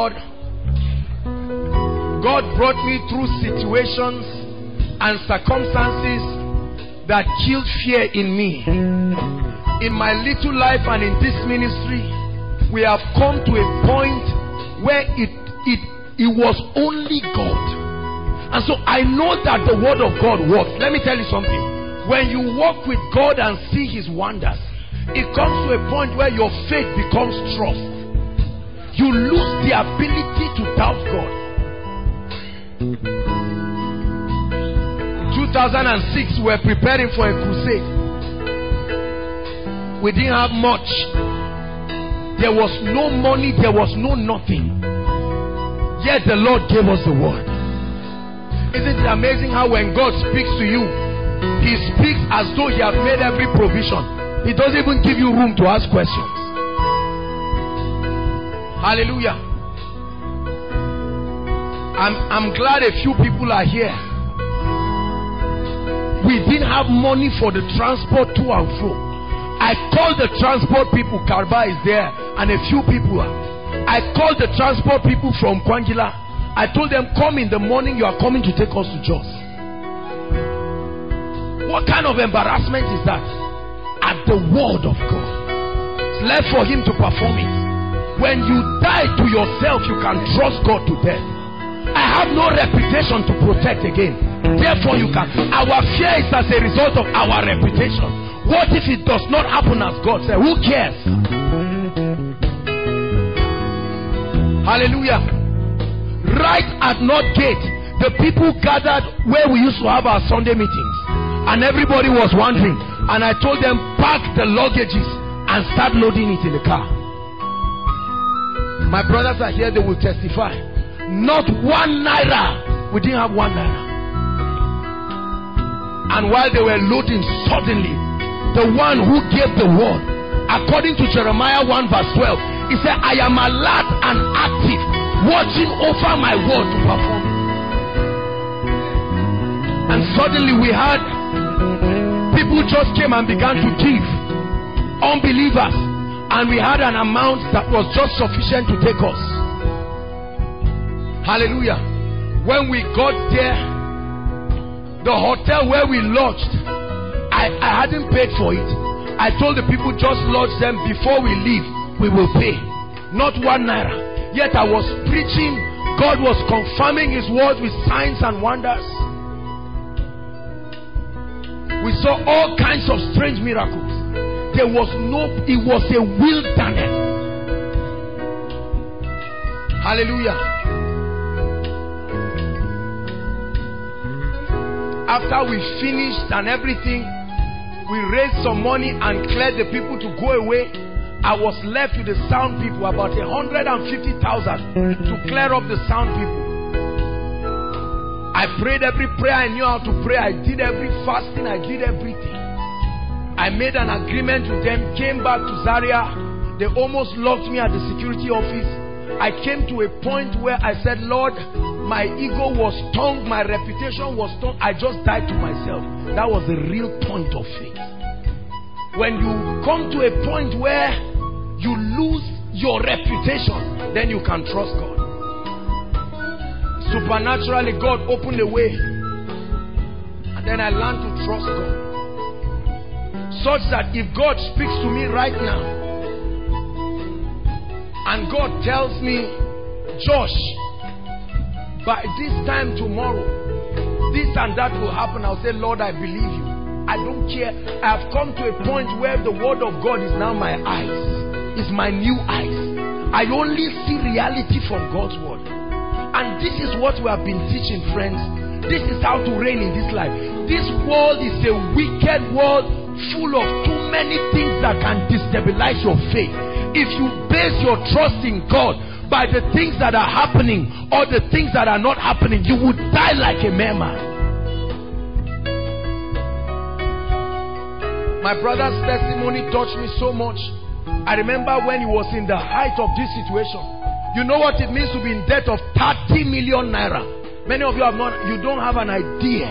God, God brought me through situations and circumstances that killed fear in me. In my little life and in this ministry, we have come to a point where it it it was only God. And so I know that the word of God works. Let me tell you something. When you walk with God and see his wonders, it comes to a point where your faith becomes trust. You lose the ability to doubt God. 2006 we were preparing for a crusade. We didn't have much. There was no money there was no nothing. Yet the lord gave us the word. Isn't it amazing how when god speaks to you he speaks as though he has made every provision? He doesn't even give you room to ask questions hallelujah i'm i'm glad a few people are here we didn't have money for the transport to and fro. I called the transport people, Karba is there, and a few people. Are. I called the transport people from Kwangila. I told them, come in the morning, you are coming to take us to Jos. What kind of embarrassment is that? At the word of God. It's left for him to perform it. When you die to yourself, you can trust God to death. I have no reputation to protect again. Therefore, you can. Our fear is as a result of our reputation. What if it does not happen as God said? Who cares? Hallelujah. Right at North Gate, the people gathered where we used to have our Sunday meetings. And everybody was wondering. And I told them, pack the luggages and start loading it in the car. My brothers are here, they will testify. Not one naira. We didn't have one naira. And while they were loading, suddenly, the one who gave the word, according to Jeremiah 1 verse 12, he said, I am alert and active, watching over my word to perform. And suddenly we had people just came and began to give, unbelievers, and we had an amount that was just sufficient to take us. Hallelujah. When we got there, the hotel where we lodged, I, I hadn't paid for it. I told the people just lodge them before we leave, we will pay. Not one naira. Yet I was preaching, God was confirming his word with signs and wonders. We saw all kinds of strange miracles. There was no, it was a wilderness. Hallelujah. after we finished and everything we raised some money and cleared the people to go away. I was left with the sound people about a hundred and fifty thousand to clear up the sound people. I prayed every prayer I knew how to pray. I did every fasting. I did everything I made an agreement with them came back to Zaria they almost locked me at the security office I came to a point where I said Lord my ego was stung, my reputation was stung. I just died to myself. That was the real point of faith. When you come to a point where you lose your reputation, then you can trust God. Supernaturally, God opened the way. And then I learned to trust God. Such that if God speaks to me right now, and God tells me, Josh, by this time tomorrow, this and that will happen. I'll say, Lord, I believe you. I don't care. I have come to a point where the word of God is now my eyes. It's my new eyes. I only see reality from God's word. And this is what we have been teaching, friends. This is how to reign in this life. This world is a wicked world full of too many things that can destabilize your faith. If you base your trust in God, by the things that are happening or the things that are not happening, you would die like a mere man. My brother's testimony touched me so much. I remember when he was in the height of this situation. You know what it means to be in debt of 30 million naira. Many of you have not, you don't have an idea.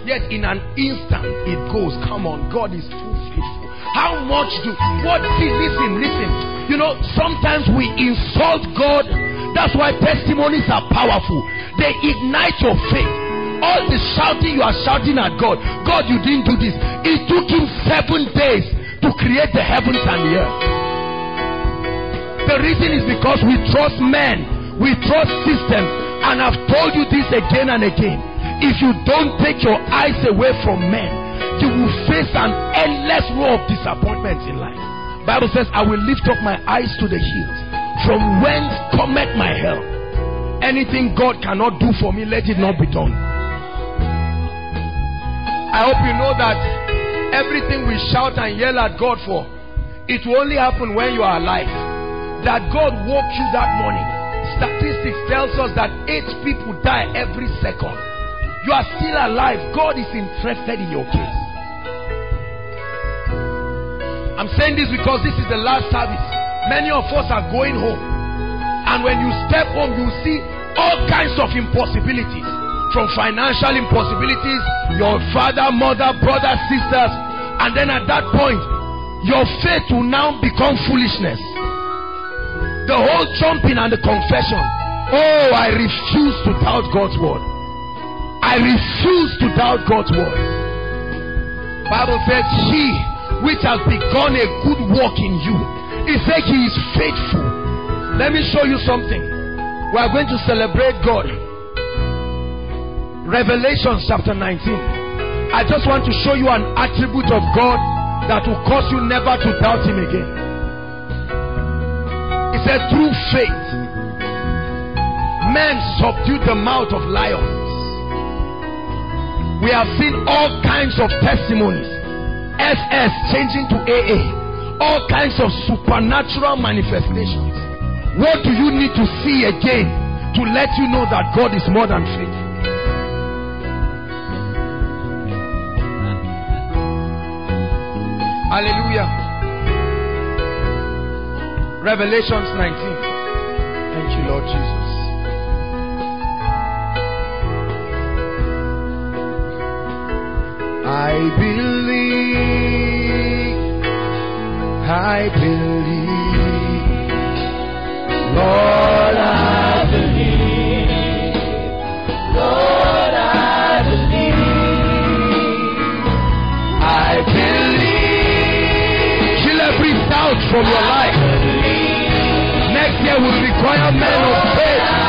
Yet in an instant it goes. Come on, God is too faithful. How much do what see? Listen, listen. You know, sometimes we insult God. That's why testimonies are powerful. They ignite your faith. All the shouting you are shouting at God, God, you didn't do this. It took him seven days to create the heavens and the earth. The reason is because we trust men, we trust systems, and I've told you this again and again. If you don't take your eyes away from men, you will face an endless row of disappointments in life. Bible says, I will lift up my eyes to the hills. From whence cometh my help? Anything God cannot do for me, let it not be done. I hope you know that everything we shout and yell at God for, it will only happen when you are alive. That God woke you that morning. Statistics tells us that eight people die every second. You are still alive. God is interested in your case. I'm saying this because this is the last service. Many of us are going home. And when you step home, you see all kinds of impossibilities. From financial impossibilities, your father, mother, brother, sisters. And then at that point, your faith will now become foolishness. The whole jumping and the confession. Oh, I refuse to doubt God's word. I refuse to doubt God's word. Bible says, She which has begun a good work in you. He said he is faithful. Let me show you something. We are going to celebrate God. Revelation chapter 19. I just want to show you an attribute of God that will cause you never to doubt him again. Said, through faith, men subdued the mouth of lions. We have seen all kinds of testimonies SS changing to AA. All kinds of supernatural manifestations. What do you need to see again to let you know that God is more than faithful? Hallelujah. Revelations 19. Thank you, Lord Jesus. I believe, I believe, Lord, I believe, Lord, I believe, I believe. Kill every doubt from your life. Year will require men of faith.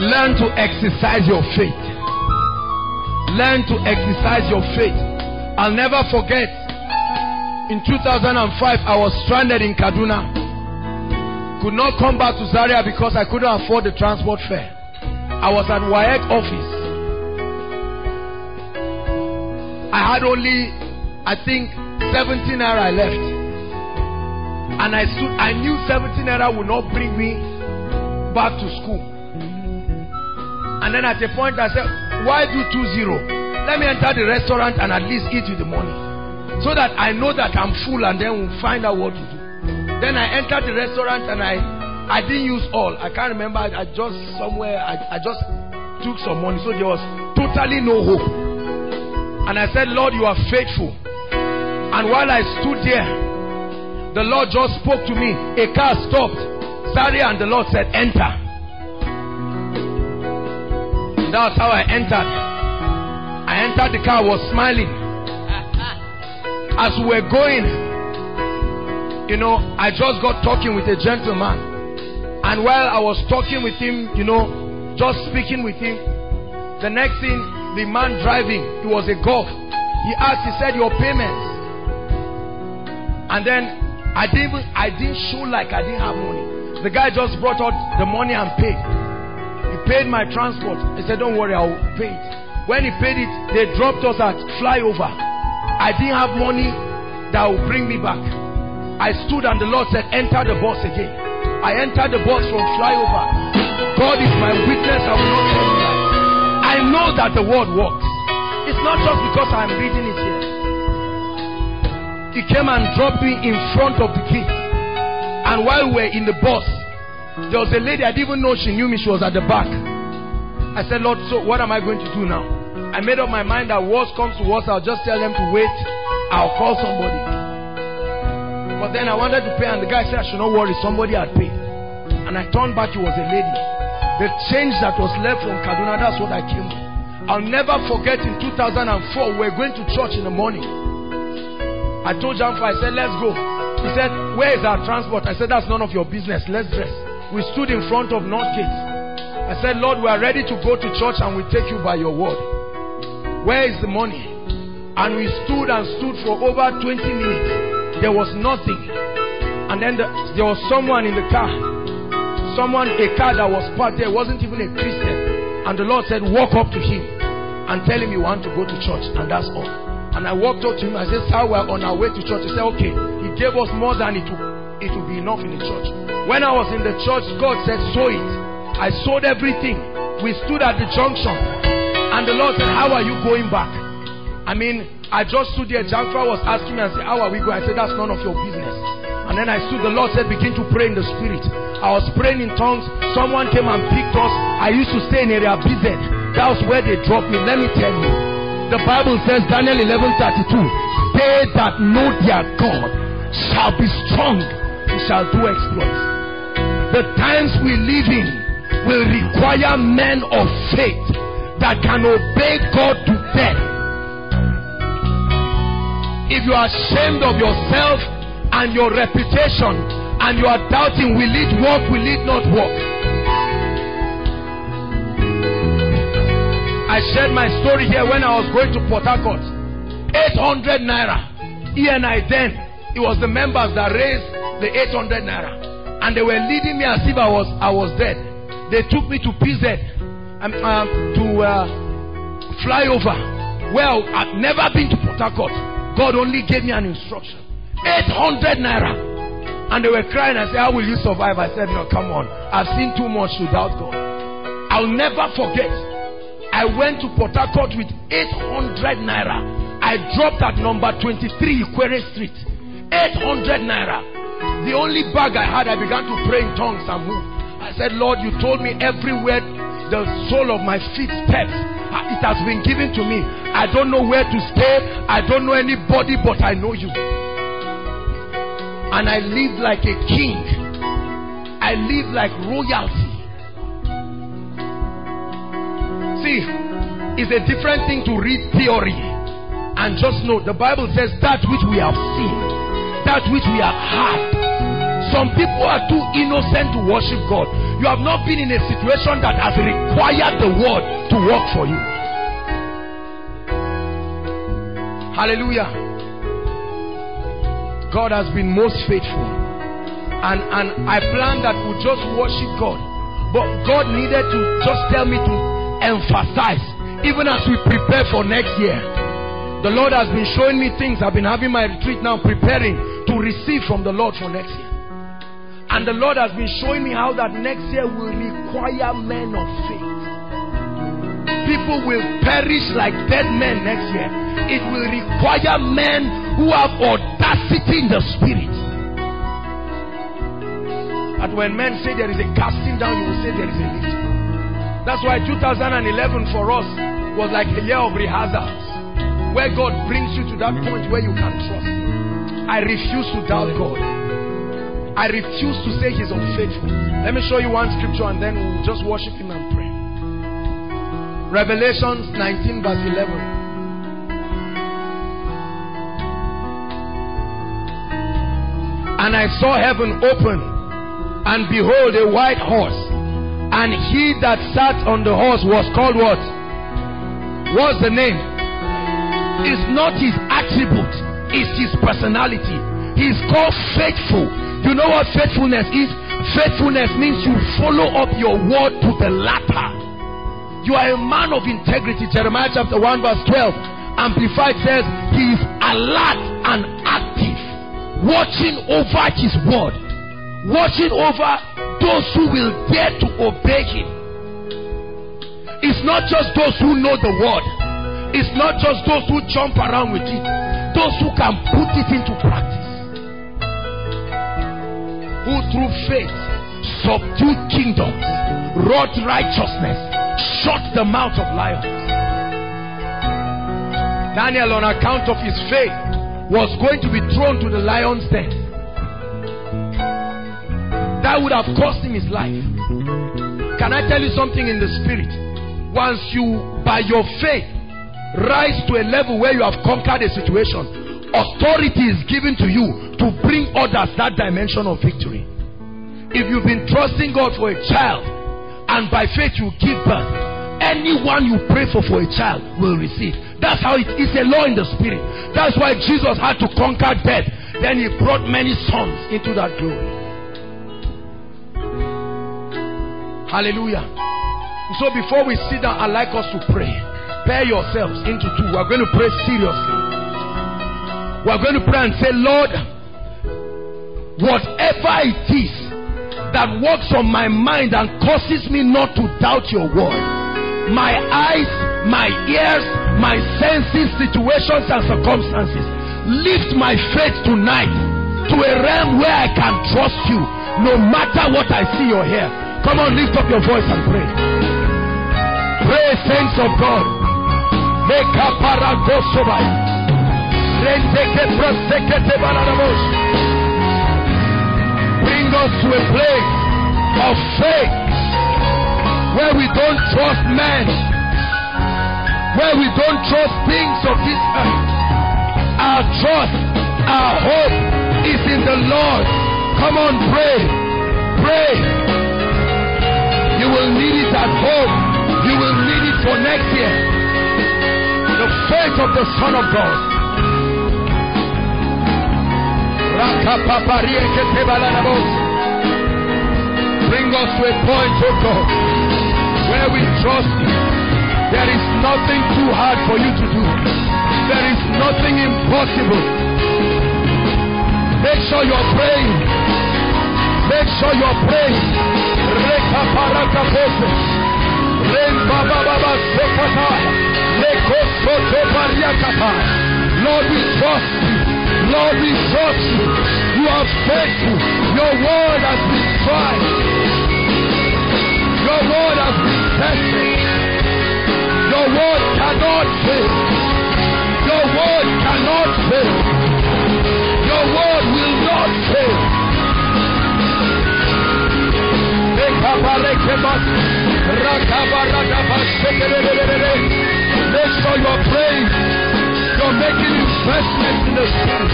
Learn to exercise your faith. Learn to exercise your faith. I'll never forget. In 2005, I was stranded in Kaduna. Could not come back to Zaria because I couldn't afford the transport fare. I was at WAEC office. I had only, I think, 17 naira left. And I stood, I knew 17 naira would not bring me back to school. And then at a point I said, why do 2-0? Let me enter the restaurant and at least eat with the money. So that I know that I'm full and then we'll find out what to do. Then I entered the restaurant and I I didn't use all. I can't remember. I, just somewhere I, I just took some money. So there was totally no hope. And I said, Lord, you are faithful. And while I stood there, the Lord just spoke to me. A car stopped. Sorry, and the Lord said, Enter. That's how I entered. I entered the car, was smiling. As we were going, you know, I just got talking with a gentleman. And while I was talking with him, you know, just speaking with him, the next thing, the man driving, he was a golf. He asked, he said, Your payments. And then I didn't I didn't show like I didn't have money. The guy just brought out the money and paid He paid my transport. He said, Don't worry, I'll pay it. When he paid it, they dropped us at flyover. I didn't have money that would bring me back. I stood and the Lord said, Enter the bus again. I entered the bus from flyover. God is my witness. I will not tell you I know that the word works. It's not just because I'm reading it here. He came and dropped me in front of the gate. And while we were in the bus, there was a lady I didn't even know she knew me. She was at the back. I said, Lord, so what am I going to do now? I made up my mind that worst comes to worst, I'll just tell them to wait. I'll call somebody. But then I wanted to pay, and the guy said, I should not worry, somebody had paid. And I turned back, it was a lady. The change that was left from Kaduna, that's what I came with. I'll never forget in 2004, we are going to church in the morning. I told Janfa, I said, let's go. He said, where is our transport? I said, that's none of your business. Let's dress. We stood in front of North Gate. I said, Lord, we are ready to go to church and we take you by your word. Where is the money? And we stood and stood for over 20 minutes. There was nothing. And then the, there was someone in the car. Someone, a car that was parked there, wasn't even a Christian. And the Lord said, walk up to him and tell him you want to go to church. And that's all. And I walked up to him. I said, Sir, we're on our way to church. He said, Okay. He gave us more than it would, it would be enough in the church. When I was in the church, God said, Sow it. I sold everything. We stood at the junction. And the Lord said, How are you going back? I mean, I just stood there. Janfa was asking me and said, How are we going? I said, That's none of your business. And then I stood. The Lord said, Begin to pray in the spirit. I was praying in tongues. Someone came and picked us. I used to stay in area BZ. That was where they dropped me. Let me tell you. The Bible says, Daniel 11 32, they that know their God shall be strong and shall do exploits. The times we live in will require men of faith that can obey God to death. If you are ashamed of yourself and your reputation and you are doubting, will it work, will it not work? I shared my story here when I was going to Port Harcourt. 800 naira. ENI then, it was the members that raised the 800 naira. And they were leading me as if I was, I was dead. They took me to PZ um, um, to uh, fly over. Well, I've never been to Port Harcourt. God only gave me an instruction. 800 naira. And they were crying. I said, How will you survive? I said, No, come on. I've seen too much doubt God. I'll never forget. I went to Port Harcourt with 800 naira. I dropped at number 23 Ikwere Street. 800 naira. The only bag I had, I began to pray in tongues and move. I said, Lord, you told me everywhere the sole of my feet steps. Uh, it has been given to me. I don't know where to stay. I don't know anybody, but I know you. And I live like a king. I live like royalty. See, it's a different thing to read theory and just know the Bible says that which we have seen, that which we have heard. Some people are too innocent to worship God. You have not been in a situation that has required the word to work for you. Hallelujah. God has been most faithful. And, and I planned that we just worship God. But God needed to just tell me to emphasize even as we prepare for next year the lord has been showing me things i've been having my retreat now preparing to receive from the lord for next year and the lord has been showing me how that next year will require men of faith people will perish like dead men next year it will require men who have audacity in the spirit and when men say there is a casting down you will say there is a lifting that's why 2011 for us was like a year of rehearsals where God brings you to that point where you can trust. I refuse to doubt God. I refuse to say He's unfaithful. Let me show you one scripture and then we'll just worship Him and pray. Revelations 19, verse 11. And I saw heaven open, and behold, a white horse and he that sat on the horse was called what? What's the name? It's not his attribute, it's his personality. He's called faithful. You know what faithfulness is? Faithfulness means you follow up your word to the latter. You are a man of integrity. Jeremiah chapter 1, verse 12. Amplified says, He is alert and active, watching over His word, watching over those who will dare to obey him. It's not just those who know the word. It's not just those who jump around with it, those who can put it into practice. Who through faith subdued kingdoms, wrought righteousness, shut the mouth of lions. Daniel, on account of his faith, was going to be thrown to the lion's den. That would have cost him his life. Can I tell you something in the spirit? Once you, by your faith, rise to a level where you have conquered a situation, authority is given to you to bring others that dimension of victory. If you've been trusting God for a child and by faith you give birth, anyone you pray for for a child will receive. That's how it is a law in the spirit. That's why Jesus had to conquer death. Then he brought many sons into that glory. Hallelujah. So before we sit down, I'd like us to pray. Pair yourselves into two. We're going to pray seriously. We're going to pray and say, Lord, whatever it is that works on my mind and causes me not to doubt your word, my eyes, my ears, my senses, situations, and circumstances, lift my faith tonight to a realm where I can trust you no matter what I see or hear. Come on, lift up your voice and pray. Pray, saints of God. Make a paragosobai. Bring us to a place of faith where we don't trust men, where we don't trust things of this earth. Our trust, our hope is in the Lord. Come on, pray. Pray. You will need it at home. You will need it for next year. The faith of the Son of God. Bring us to a point, oh God, where we trust you. There is nothing too hard for you to do. There is nothing impossible. Make sure you're praying. Make sure you're praying. Reka paraka pose. Ren baba baba. Lord, we trust you. Lord, we trust you. You are faithful. Your word has been tried. Your word has been tested. Your word cannot fail. Your word cannot fail. Your word will not fail. Make sure you're praying. You're making investments in the spirit.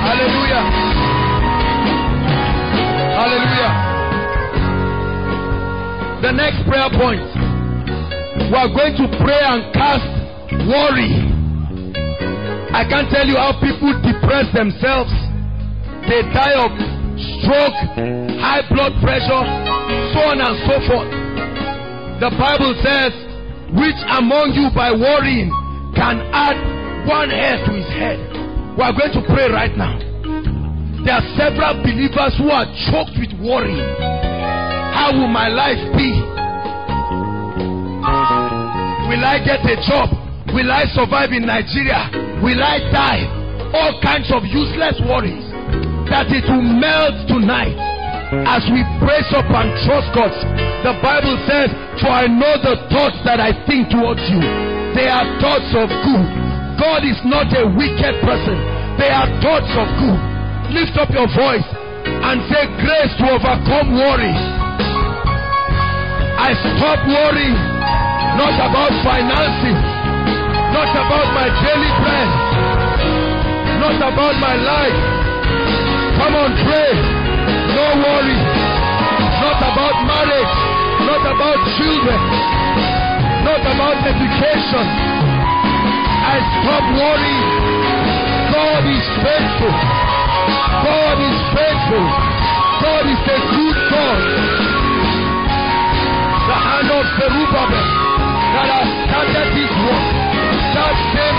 Hallelujah. Hallelujah. The next prayer point. We are going to pray and cast worry. I can't tell you how people depress themselves. They die of stroke, high blood pressure, so on and so forth. The Bible says, which among you by worrying can add one hair to his head? We are going to pray right now. There are several believers who are choked with worry. How will my life be? Will I get a job? Will I survive in Nigeria? Will I die? All kinds of useless worries that it will melt tonight as we praise up and trust God. The Bible says, For I know the thoughts that I think towards you. They are thoughts of good. God is not a wicked person, they are thoughts of good. Lift up your voice and say, Grace to overcome worry. I stop worrying, not about finances, not about my daily bread, not about my life Come on, pray. No worry. Not about marriage. Not about children. Not about education. I stop worrying. God is faithful. God is faithful. God is a good God. The hand of Zerubbabel that has started this work. That same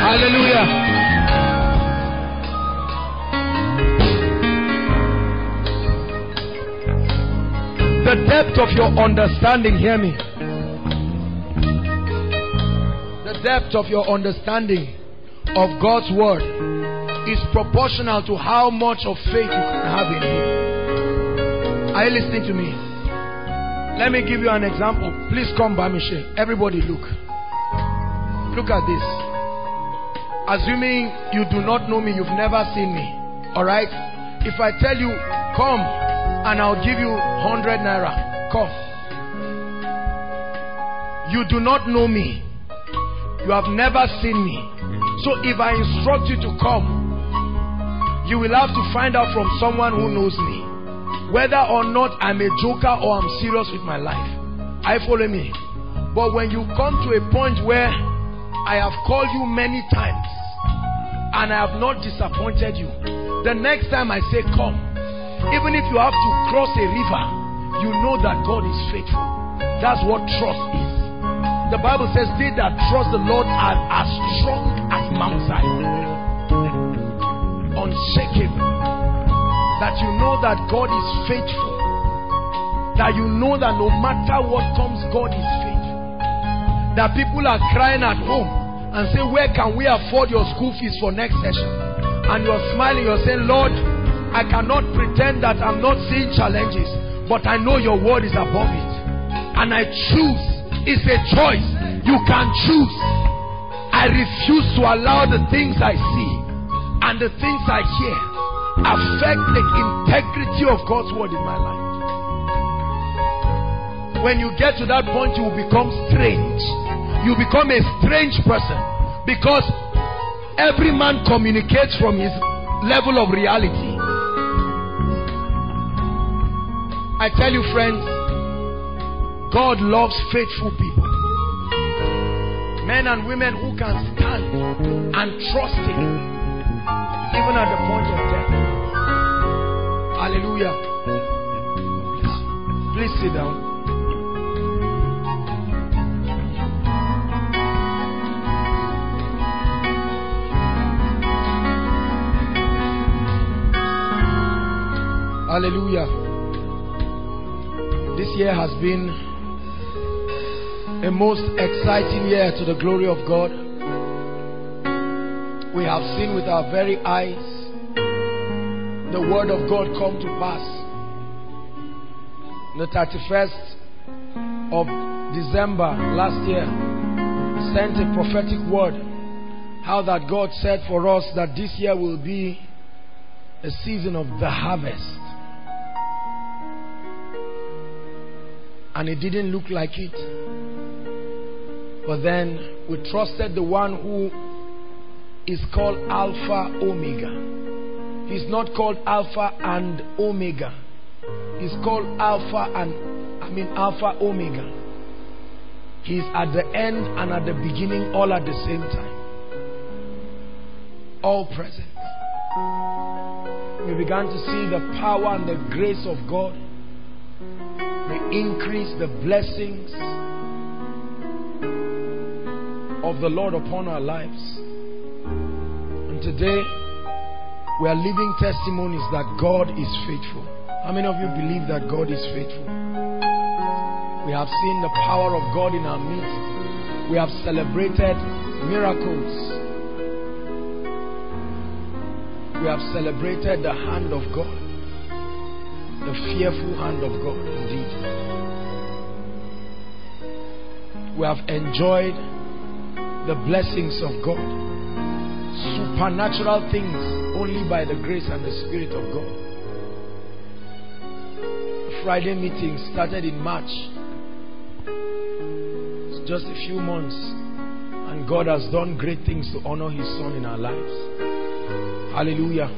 Hallelujah. The depth of your understanding, hear me. The depth of your understanding of God's word is proportional to how much of faith you can have in Him. Are you listening to me? Let me give you an example. Please come by Michelle. Everybody look. Look at this. Assuming you do not know me, you've never seen me. Alright? If I tell you, come and I'll give you 100 naira. Come. You do not know me. You have never seen me. So if I instruct you to come, you will have to find out from someone who knows me whether or not I'm a joker or I'm serious with my life. I follow me. But when you come to a point where I have called you many times and I have not disappointed you, the next time I say come, even if you have to cross a river, you know that God is faithful. That's what trust is. The Bible says, They that trust the Lord are as strong as Mount Zion, unshakable that you know that God is faithful. That you know that no matter what comes, God is faithful. That people are crying at home and say, Where can we afford your school fees for next session? And you're smiling, you're saying, Lord, I cannot pretend that I'm not seeing challenges, but I know your word is above it. And I choose. It's a choice. You can choose. I refuse to allow the things I see and the things I hear affect the integrity of God's word in my life. When you get to that point, you will become strange. You become a strange person because every man communicates from his level of reality. I tell you, friends, God loves faithful people. Men and women who can stand and trust Him even at the point of death. Hallelujah. Please sit down. Hallelujah. This year has been a most exciting year to the glory of God. We have seen with our very eyes the word of God come to pass. The 31st of December last year, sent a prophetic word. How that God said for us that this year will be a season of the harvest. And it didn't look like it. But then we trusted the one who is called Alpha Omega. He's not called Alpha and Omega. He's called Alpha and, I mean, Alpha Omega. He's at the end and at the beginning all at the same time. All present. We began to see the power and the grace of God, the increase, the blessings of the Lord upon our lives. And today, we are living testimonies that God is faithful. How many of you believe that God is faithful? We have seen the power of God in our midst. We have celebrated miracles. We have celebrated the hand of God, the fearful hand of God, indeed. We have enjoyed the blessings of God, supernatural things only by the grace and the Spirit of God. The Friday meeting started in March. It's just a few months. And And God has done great things to honor his son in our lives. Hallelujah.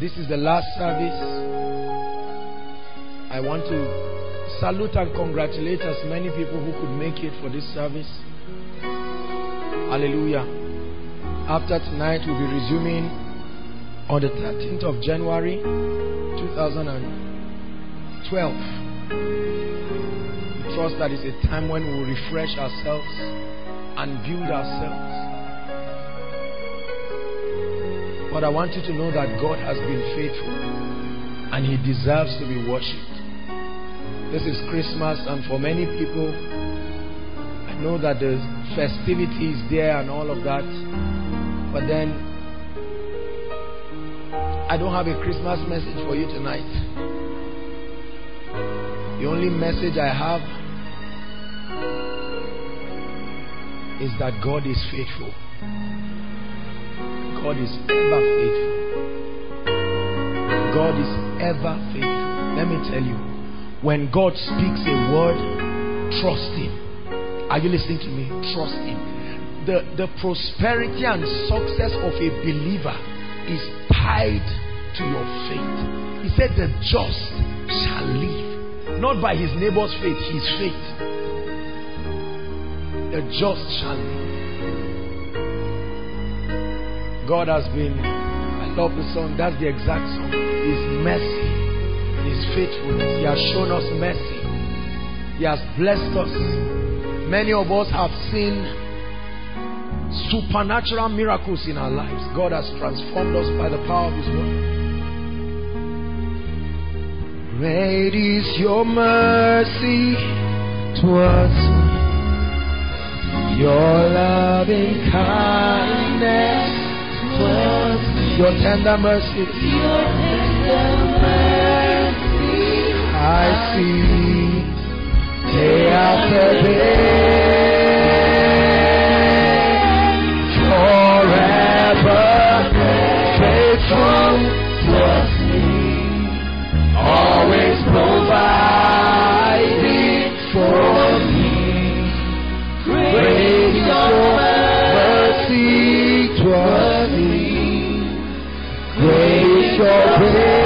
This is the last service. I want to salute and congratulate as many people who could make it for this service. Hallelujah. After tonight, we'll be resuming on the 13th of January 2012. We trust that it's a time when we'll refresh ourselves and build ourselves. But I want you to know that God has been faithful and He deserves to be worshipped. This is Christmas, and for many people, I know that the festivity is there and all of that, but then I don't have a Christmas message for you tonight. The only message I have is that God is faithful. God is ever faithful. God is ever faithful. Let me tell you, when God speaks a word, trust Him. Are you listening to me? Trust Him. The, the prosperity and success of a believer is tied to your faith. He said, The just shall live. Not by his neighbor's faith, his faith. The just shall live. God has been, I love the song, that's the exact song. His mercy, His faithfulness. He has shown us mercy. He has blessed us. Many of us have seen supernatural miracles in our lives. God has transformed us by the power of His word. Great is your mercy towards me. Your loving kindness towards me. Your tender mercy. Your tender mercy. I see day after day. Forever faithful towards me. always providing for me. Is your mercy towards me. Is your grace.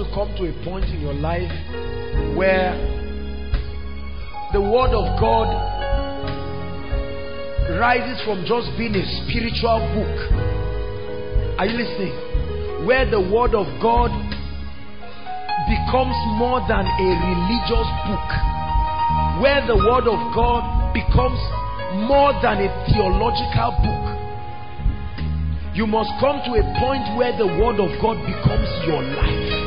To come to a point in your life where the Word of God rises from just being a spiritual book. Are you listening? Where the Word of God becomes more than a religious book. Where the Word of God becomes more than a theological book. You must come to a point where the Word of God becomes your life.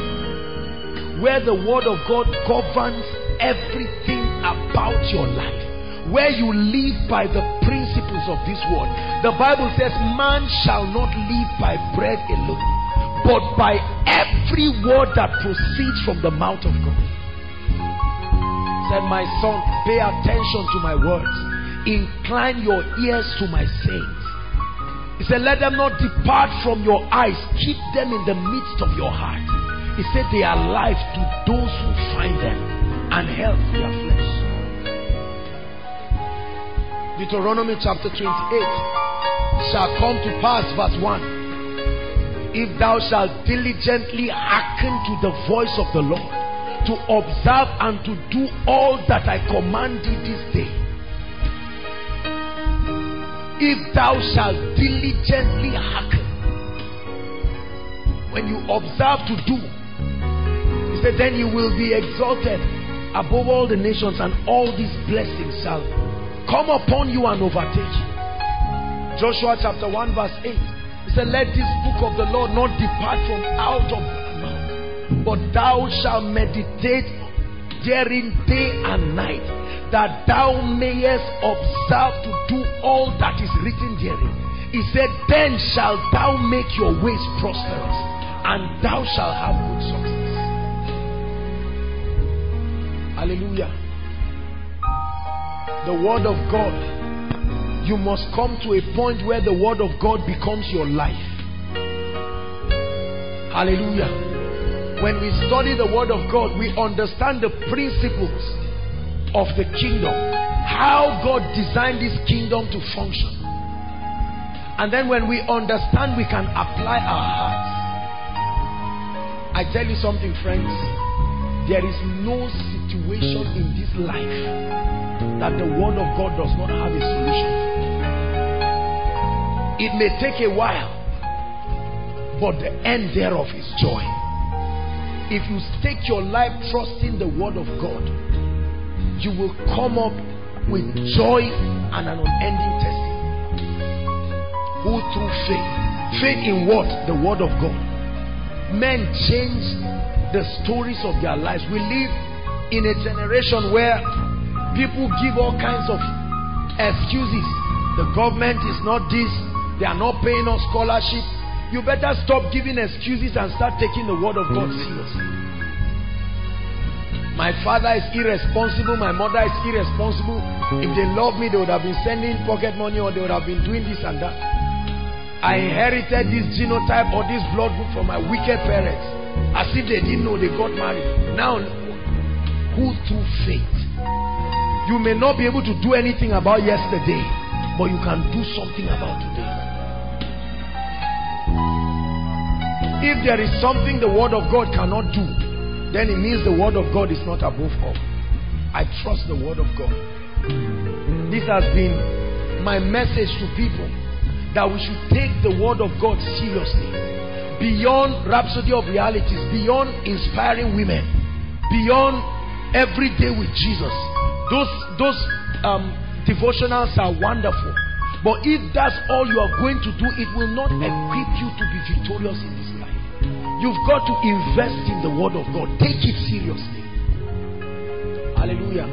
Where the Word of God governs everything about your life. Where you live by the principles of this Word. The Bible says, Man shall not live by bread alone, but by every word that proceeds from the mouth of God. Said, My son, pay attention to my words, incline your ears to my sayings. He said, Let them not depart from your eyes, keep them in the midst of your heart. He said, They are life to those who find them, and health their flesh. Deuteronomy chapter 28 shall come to pass, verse 1. If thou shalt diligently hearken to the voice of the Lord, to observe and to do all that I command thee this day, if thou shalt diligently hearken, when you observe to do, said, then you will be exalted. above all the nations, and all these blessings shall come upon you and overtake you. Joshua chapter 1, verse 8. He said, Let this book of the Lord not depart from out of thy mouth, but thou shalt meditate therein day and night, that thou mayest observe to do all that is written therein. He said, Then shalt thou make your ways prosperous, and thou shalt have good success. Hallelujah. The word of God. You must come to a point where the word of God becomes your life. Hallelujah. When we study the word of God, we understand the principles of the kingdom. How God designed this kingdom to function. And then when we understand, we can apply our hearts. I tell you something, friends. There is no situation in this life that the word of God does not have a solution. It may take a while, but the end thereof is joy. If you stake your life trusting the word of God, you will come up with joy and an unending testimony. Who through faith, faith in what? The word of God. Men change the stories of their lives. We live in a generation where people give all kinds of excuses. The government is not this, they are not paying us scholarship. You better stop giving excuses and start taking the word of God seriously. My father is irresponsible, my mother is irresponsible. If they love me, they would have been sending pocket money or they would have been doing this and that. I inherited this genotype or this blood group from my wicked parents. As if they didn't know they got married. Now, who through faith? You may not be able to do anything about yesterday, but you can do something about today. If there is something the word of God cannot do, then it means the word of God is not above all. I trust the word of God. This has been my message to people that we should take the word of God seriously. Beyond Rhapsody of Realities, beyond inspiring women, beyond every day with Jesus. Those, those um, devotionals are wonderful. But if that's all you are going to do, it will not equip you to be victorious in this life. You've got to invest in the word of God. Take it seriously. Hallelujah.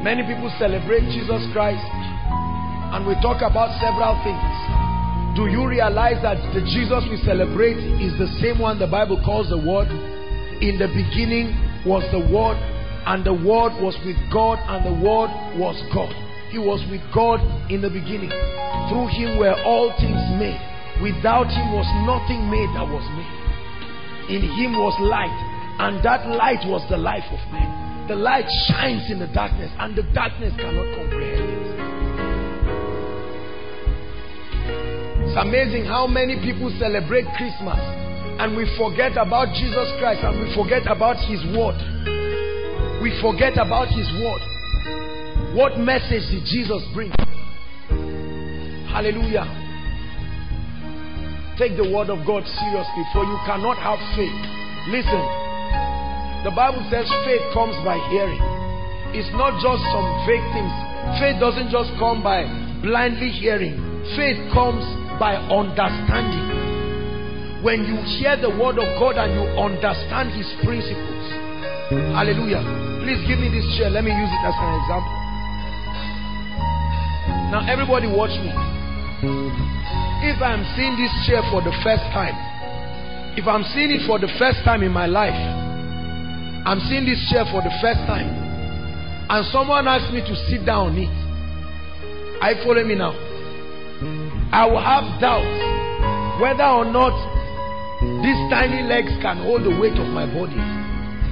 Many people celebrate Jesus Christ and we talk about several things. Do you realize that the Jesus we celebrate is the same one the Bible calls the Word? In the beginning was the Word, and the Word was with God, and the Word was God. He was with God in the beginning. Through Him were all things made. Without Him was nothing made that was made. In Him was light, and that light was the life of man. The light shines in the darkness, and the darkness cannot comprehend it. Amazing how many people celebrate Christmas and we forget about Jesus Christ and we forget about His Word. We forget about His Word. What message did Jesus bring? Hallelujah. Take the Word of God seriously, for you cannot have faith. Listen, the Bible says faith comes by hearing, it's not just some vague things. Faith doesn't just come by blindly hearing, faith comes by understanding. When you hear the word of God and you understand his principles. Hallelujah. Please give me this chair. Let me use it as an example. Now, everybody, watch me. If I'm seeing this chair for the first time, if I'm seeing it for the first time in my life, I'm seeing this chair for the first time, and someone asks me to sit down on it, I follow me now. I will have doubts whether or not these tiny legs can hold the weight of my body.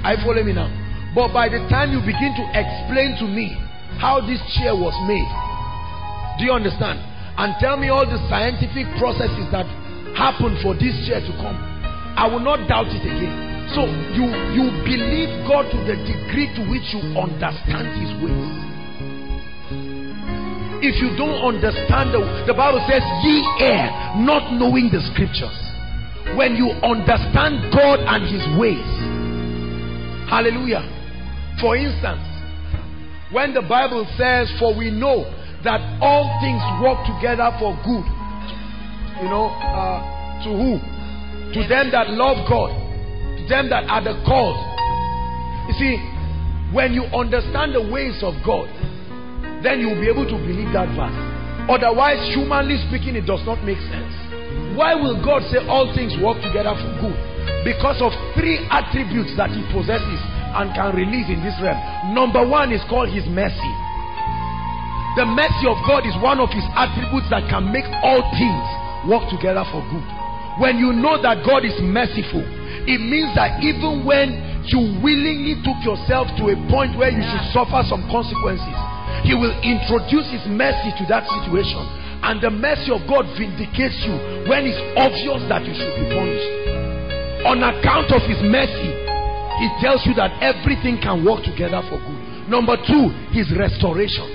I follow me now. But by the time you begin to explain to me how this chair was made, do you understand? And tell me all the scientific processes that happened for this chair to come. I will not doubt it again. So you you believe God to the degree to which you understand His ways if you don't understand the, the Bible says ye err not knowing the scriptures when you understand God and his ways hallelujah For instance, when the Bible says, For we know that all things work together for good, you know, uh, to who? To them that love God, to them that are the called. You see, when you understand the ways of God, then you'll be able to believe that verse. Otherwise, humanly speaking, it does not make sense. Why will God say all things work together for good? Because of three attributes that he possesses and can release in this realm. Number one is called his mercy. The mercy of God is one of his attributes that can make all things work together for good. When you know that God is merciful, it means that even when you willingly took yourself to a point where you should suffer some consequences, he will introduce his mercy to that situation. And the mercy of God vindicates you when it's obvious that you should be punished. On account of his mercy he tells you that everything can work together for good. Number two his restoration.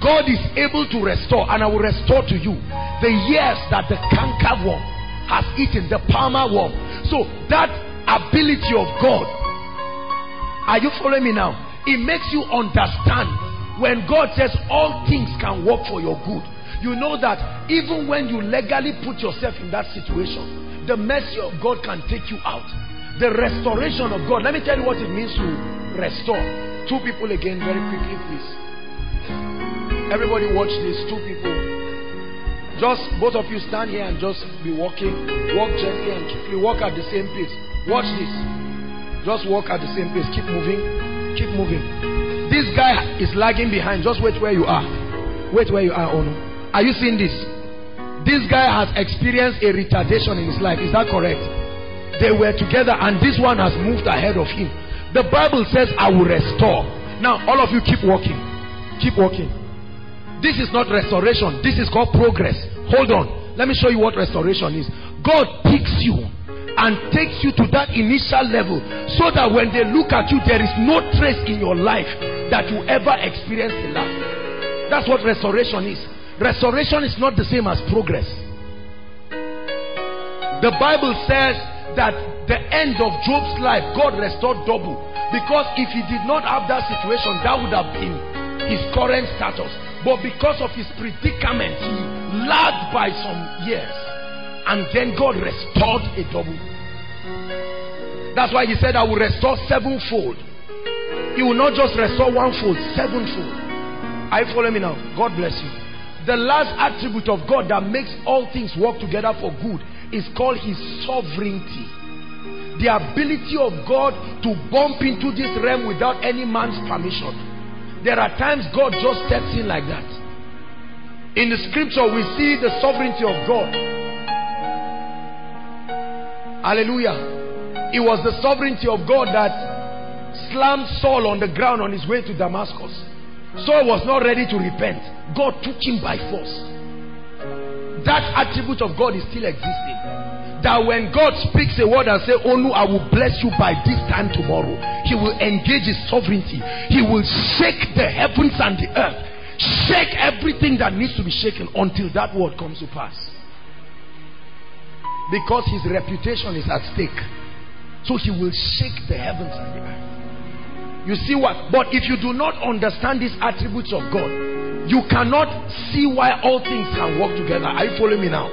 God is able to restore and I will restore to you the years that the canker worm has eaten the palmer worm. So that ability of God are you following me now it makes you understand when God says all things can work for your good. You know that even when you legally put yourself in that situation the mercy of God can take you out. The restoration of God. Let me tell you what it means to restore. Two people again very quickly please. Everybody watch this. Two people. Just both of you stand here and just be walking. Walk gently and quickly walk at the same pace. Watch this. Just walk at the same pace. Keep moving keep moving. This guy is lagging behind. Just wait where you are. Wait where you are Ono are you seeing this? This guy has experienced a retardation in his life. Is that correct? They were together and this one has moved ahead of him. The bible says i will restore. Now all of you keep walking. Keep walking. This is not restoration. This is called progress. Hold on. Let me show you what restoration is. God picks you and takes you to that initial level so that when they look at you there is no trace in your life that you ever experienced in life that's what restoration is. Restoration is not the same as progress. The bible says that the end of job's life god restored double. Because if he did not have that situation that would have been his current status. But because of his predicament he lagged by some years and then God restored a double. That's why he said, I will restore sevenfold. He will not just restore one fold, sevenfold. You following me now? God bless you. The last attribute of God that makes all things work together for good is called his sovereignty. The ability of God to bump into this realm without any man's permission. There are times God just steps in like that. In the scripture, we see the sovereignty of God Hallelujah. It was the sovereignty of God that slammed Saul on the ground on his way to Damascus. Saul was not ready to repent. God took him by force. That attribute of God is still existing. That when God speaks a word and say, Oh no, I will bless you by this time tomorrow. He will engage his sovereignty. He will shake the heavens and the earth. Shake everything that needs to be shaken until that word comes to pass because his reputation is at stake. So he will shake the heavens and the earth. You see what? But if you do not understand these attributes of God you cannot see why all things can work together. Are you following me now?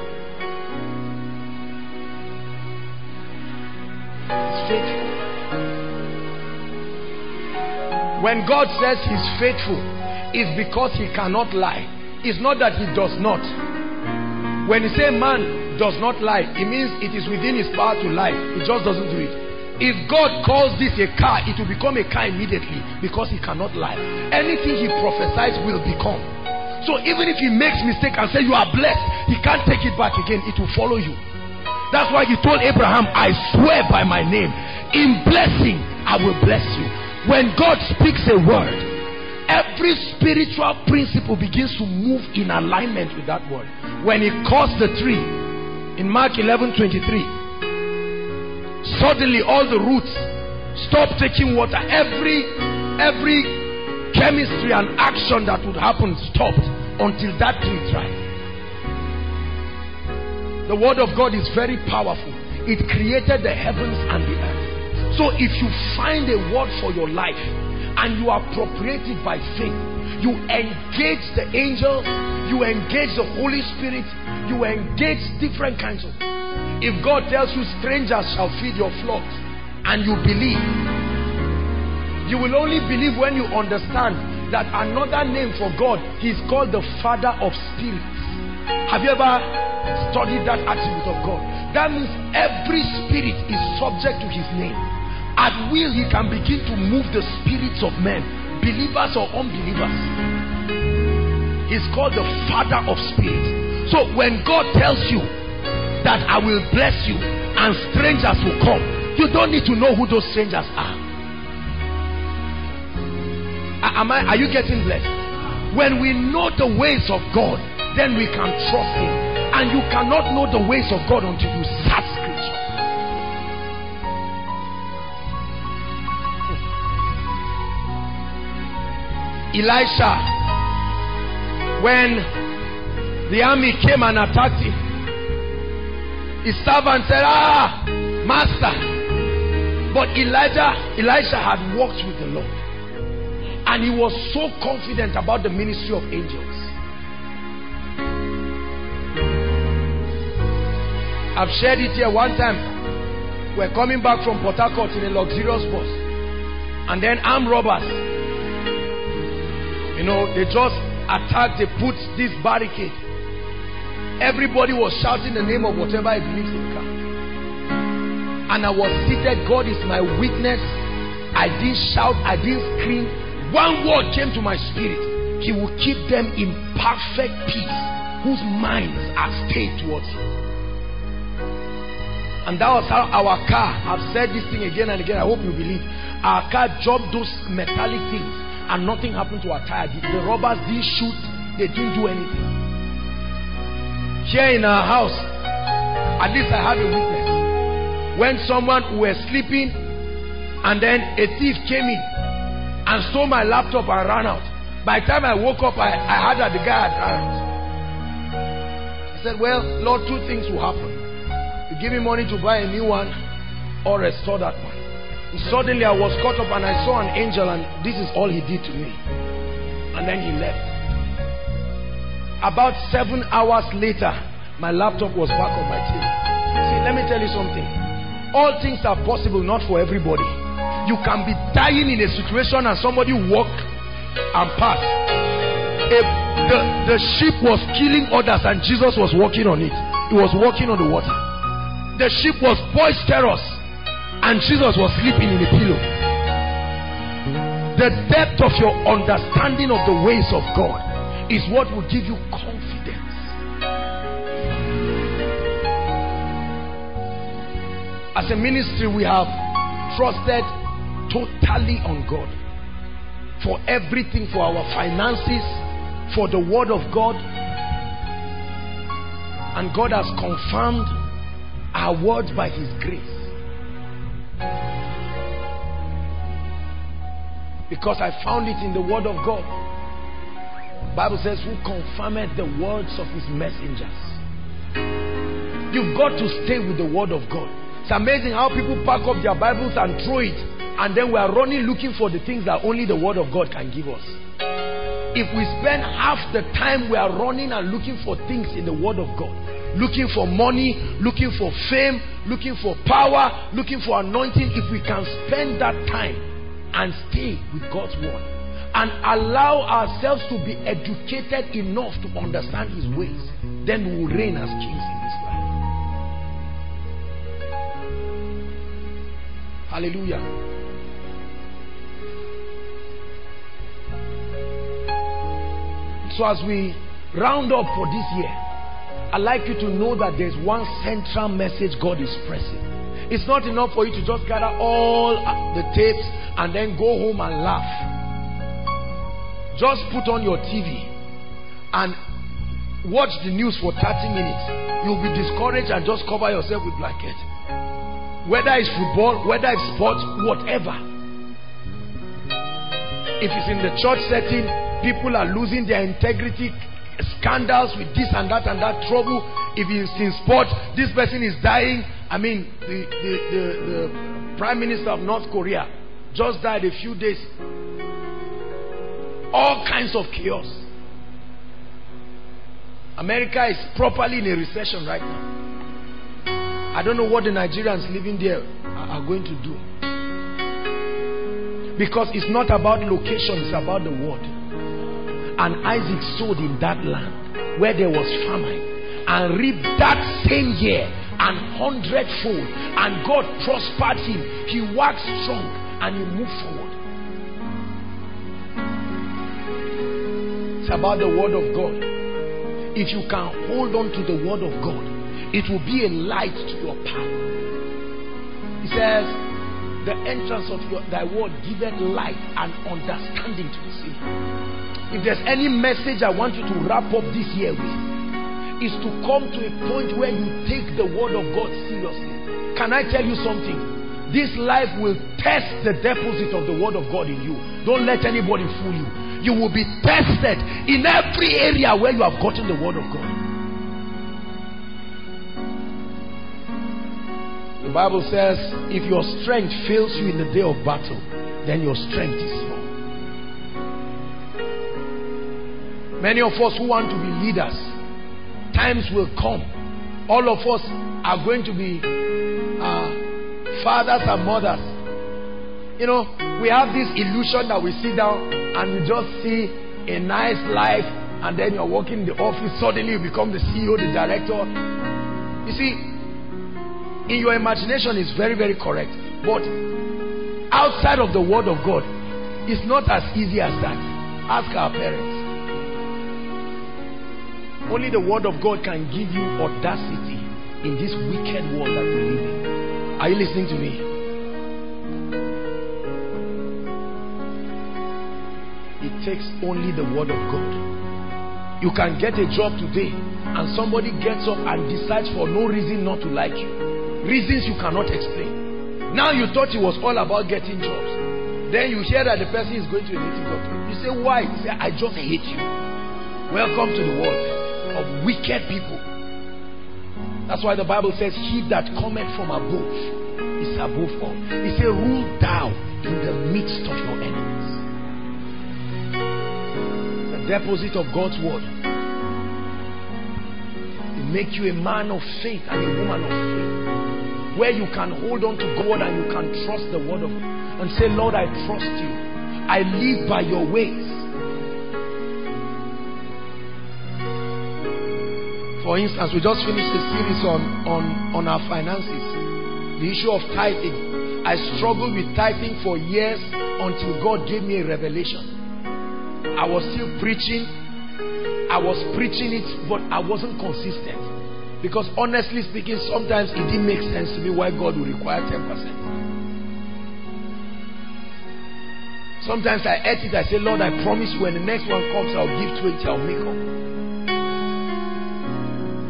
He's faithful when God says he's faithful it's because he cannot lie. It's not that he does not. When he say man does not lie, it means it is within his power to lie. He just doesn't do it. If God calls this a car, it will become a car immediately because he cannot lie. Anything he prophesies will become. So even if he makes mistake and say you are blessed, he can't take it back again. It will follow you. That's why he told Abraham, I swear by my name, in blessing I will bless you. When God speaks a word, every spiritual principle begins to move in alignment with that word. When he caused the tree, in Mark 11 23 suddenly all the roots stopped taking water. Every every chemistry and action that would happen stopped until that tree dried. The word of God is very powerful. It created the heavens and the earth. So if you find a word for your life and you appropriate it by faith, you engage the angels, you engage the Holy Spirit, you engage different kinds of. If God tells you strangers shall feed your flocks and you believe, you will only believe when you understand that another name for God, He's called the Father of Spirits. Have you ever studied that attribute of God? That means every spirit is subject to His name. At will, He can begin to move the spirits of men, believers or unbelievers. He's called the Father of Spirits. So when God tells you that I will bless you and strangers will come, you don't need to know who those strangers are. Am I, are you getting blessed? When we know the ways of God, then we can trust Him. And you cannot know the ways of God until you search Scripture. Hmm. Elisha, when the army came and attacked him, his servant said, Ah, master. But Elijah, Elisha had walked with the Lord. And he was so confident about the ministry of angels. I've shared it here one time. We're coming back from Port Harcourt in a luxurious bus. And then armed robbers you know, they just attacked, they put this barricade. Everybody was shouting the name of whatever I believe in car. And I was seated, God is my witness. I didn't shout, I didn't scream. One word came to my spirit. He will keep them in perfect peace, whose minds are stayed towards Him. And that was how our car, I've said this thing again and again, I hope you believe. Our car dropped those metallic things and nothing happened to our tire. The robbers didn't shoot, they didn't do anything. Here in our house, at least I have a witness. When someone was sleeping and then a thief came in and stole my laptop and ran out. By the time I woke up, I, I heard that the guy had run out. I said, Well, Lord, two things will happen. You give me money to buy a new one or restore that one. Suddenly I was caught up and I saw an angel and this is all he did to me. And then he left. About seven hours later, my laptop was back on my table. See, let me tell you something. All things are possible, not for everybody. You can be dying in a situation and somebody walk and pass. A, the, the ship was killing others and Jesus was walking on it. He was walking on the water. The ship was boisterous and Jesus was sleeping in a pillow. The depth of your understanding of the ways of God is what will give you confidence. As a ministry, we have trusted totally on God for everything, for our finances, for the word of God. And God has confirmed our words by His grace. Because I found it in the word of God. Bible says, who confirmed the words of his messengers. You've got to stay with the word of God. It's amazing how people pack up their Bibles and throw it. And then we are running looking for the things that only the word of God can give us. If we spend half the time we are running and looking for things in the word of God, looking for money, looking for fame, looking for power, looking for anointing, if we can spend that time and stay with God's word and allow ourselves to be educated enough to understand his ways, then we will reign as kings in this life. Hallelujah. So as we round up for this year, I'd like you to know that there's one central message God is pressing. It's not enough for you to just gather all the tapes and then go home and laugh. Just put on your TV and watch the news for 30 minutes. You'll be discouraged and just cover yourself with blanket. Whether it's football, whether it's sports, whatever. If it's in the church setting, people are losing their integrity, scandals with this and that and that trouble. If it's in sport, this person is dying. I mean, the, the, the, the prime minister of North Korea, just died a few days. All kinds of chaos. America is properly in a recession right now. I don't know what the Nigerians living there are going to do. Because it's not about location, it's about the word. And Isaac sowed in that land where there was famine and reaped that same year and hundredfold. And God prospered him. He worked strong and he moved forward. About the word of God. If you can hold on to the word of God, it will be a light to your path. He says, the entrance of your, thy word giveth light and understanding to the simple. If there's any message I want you to wrap up this year with, is to come to a point where you take the word of God seriously. Can I tell you something? This life will test the deposit of the word of God in you. Don't let anybody fool you. You will be tested in every area where you have gotten the word of God. The Bible says, if your strength fails you in the day of battle, then your strength is small. Many of us who want to be leaders, times will come. All of us are going to be uh, fathers and mothers. You know, we have this illusion that we sit down and we just see a nice life, and then you're working in the office, suddenly you become the CEO, the director. You see, in your imagination is very, very correct. But outside of the word of God, it's not as easy as that. Ask our parents. Only the word of God can give you audacity in this wicked world that we live in. Are you listening to me? It takes only the word of God. You can get a job today and somebody gets up and decides for no reason not to like you. Reasons you cannot explain. Now you thought it was all about getting jobs. Then you hear that the person is going to a native doctor. You say, why? You say, I just hate you. Welcome to the world of wicked people. That's why the Bible says, He that cometh from above is above all. He said, Rule thou in the midst of your enemies. Deposit of God's word It make you a man of faith and a woman of faith. Where you can hold on to God and you can trust the word of God and say, Lord, I trust you. I live by your ways. For instance, we just finished a series on, on, on our finances. The issue of tithing. I struggled with tithing for years until God gave me a revelation. I was still preaching. I was preaching it, but I wasn't consistent. Because honestly speaking, sometimes it didn't make sense to me why God would require 10%. Sometimes I ate it, I say, Lord, I promise you when the next one comes, I'll give 20, I'll make up.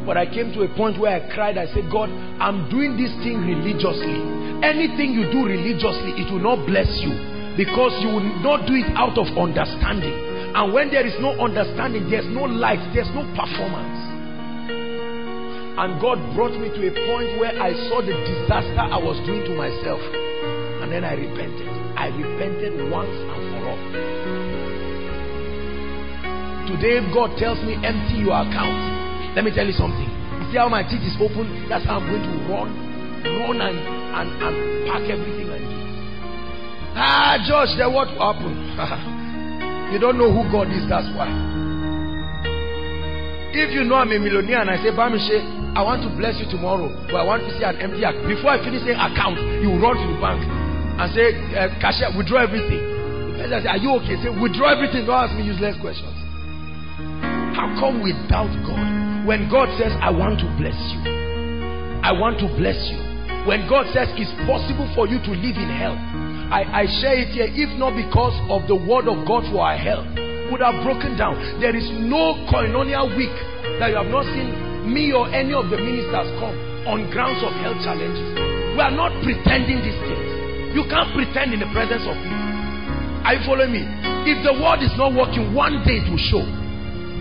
But I came to a point where I cried. I said, God, I'm doing this thing religiously. Anything you do religiously, it will not bless you because you will not do it out of understanding. And when there is no understanding, there's no light, there's no performance. And God brought me to a point where I saw the disaster I was doing to myself. And then I repented. I repented once and for all. Today, God tells me, empty your account. Let me tell you something. See how my teeth is open? That's how I'm going to run, run and, and, and pack everything and give. Ah, Josh, then what will happen? you don't know who God is, that's why. If you know I'm a millionaire and I say, Bamishe, I want to bless you tomorrow, but I want to see an empty account. Before I finish saying account, you run to the bank and say, uh, cashier, withdraw everything. The person say, Are you okay? Say, withdraw everything. Don't ask me useless questions. How come doubt God? When God says, I want to bless you, I want to bless you. When God says it's possible for you to live in health, I, I share it here, if not because of the word of God for our health, would have broken down. There is no koinonia week that you have not seen me or any of the ministers come on grounds of health challenges. We are not pretending these things. You can't pretend in the presence of people. Are you following me? If the word is not working, one day it will show.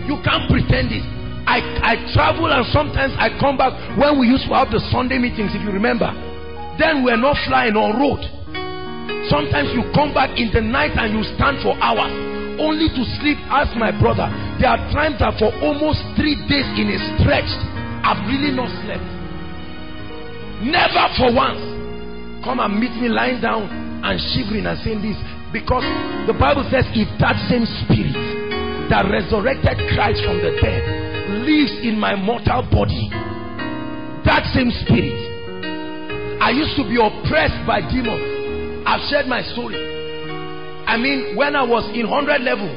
You can't pretend it. I, I travel and sometimes I come back when we used to have the Sunday meetings, if you remember. Then we're not flying on road. Sometimes you come back in the night and you stand for hours only to sleep. Ask my brother. There are times that for almost three days in a stretch, I've really not slept. Never for once. Come and meet me lying down and shivering and saying this. Because the Bible says, if that same spirit that resurrected Christ from the dead lives in my mortal body, that same spirit. I used to be oppressed by demons. I've shared my story. I mean, when I was in 100 level,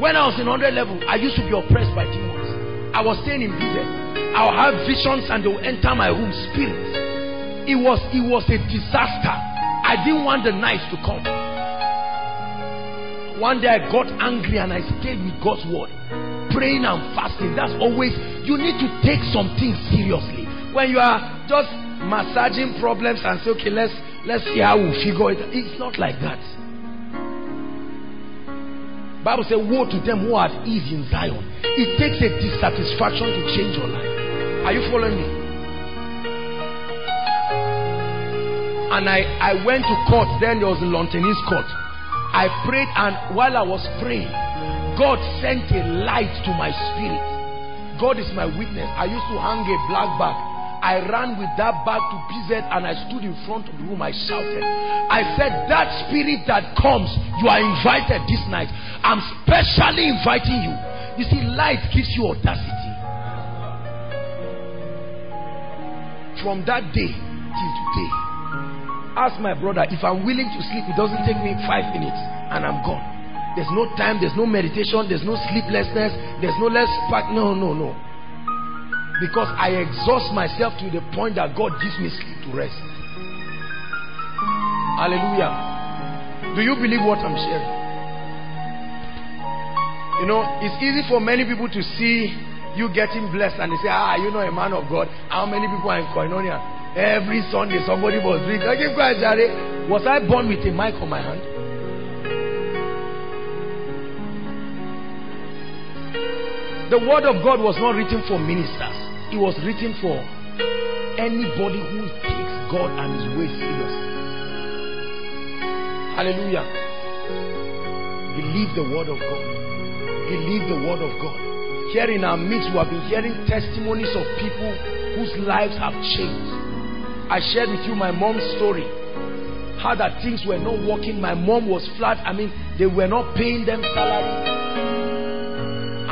when I was in 100 level, I used to be oppressed by demons. I was staying in visit. I'll have visions and they will enter my room, spirits. It was, it was a disaster. I didn't want the night to come. One day I got angry and I stayed with God's word. Praying and fasting. That's always, you need to take something seriously. When you are just massaging problems and say, okay, let's, let's see how we figure it. It's not like that. Bible says, woe to them who are at ease in Zion. It takes a dissatisfaction to change your life. Are you following me? And I, I went to court. Then there was a Lontanese court. I prayed and while I was praying, God sent a light to my spirit. God is my witness. I used to hang a black bag. I ran with that bag to PZ and I stood in front of the room. I shouted. I said, that spirit that comes, you are invited this night. I'm specially inviting you. You see, light gives you audacity. From that day till today, ask my brother if I'm willing to sleep. It doesn't take me five minutes and I'm gone. There's no time, there's no meditation, there's no sleeplessness, there's no less spark. No, no, no. Because I exhaust myself to the point that God gives me sleep to rest. Hallelujah. Do you believe what I'm sharing? You know, it's easy for many people to see you getting blessed and they say, ah, you know a man of God. How many people are in Koinonia? Every Sunday somebody was doing. I keep quiet, Jerry. Was I born with a mic on my hand? The word of God was not written for ministers. It was written for anybody who takes God and his way seriously. Hallelujah. Believe the word of God. Believe the word of God. Here in our midst, we have been hearing testimonies of people whose lives have changed. I shared with you my mom's story. How that things were not working. My mom was flat. I mean, they were not paying them salary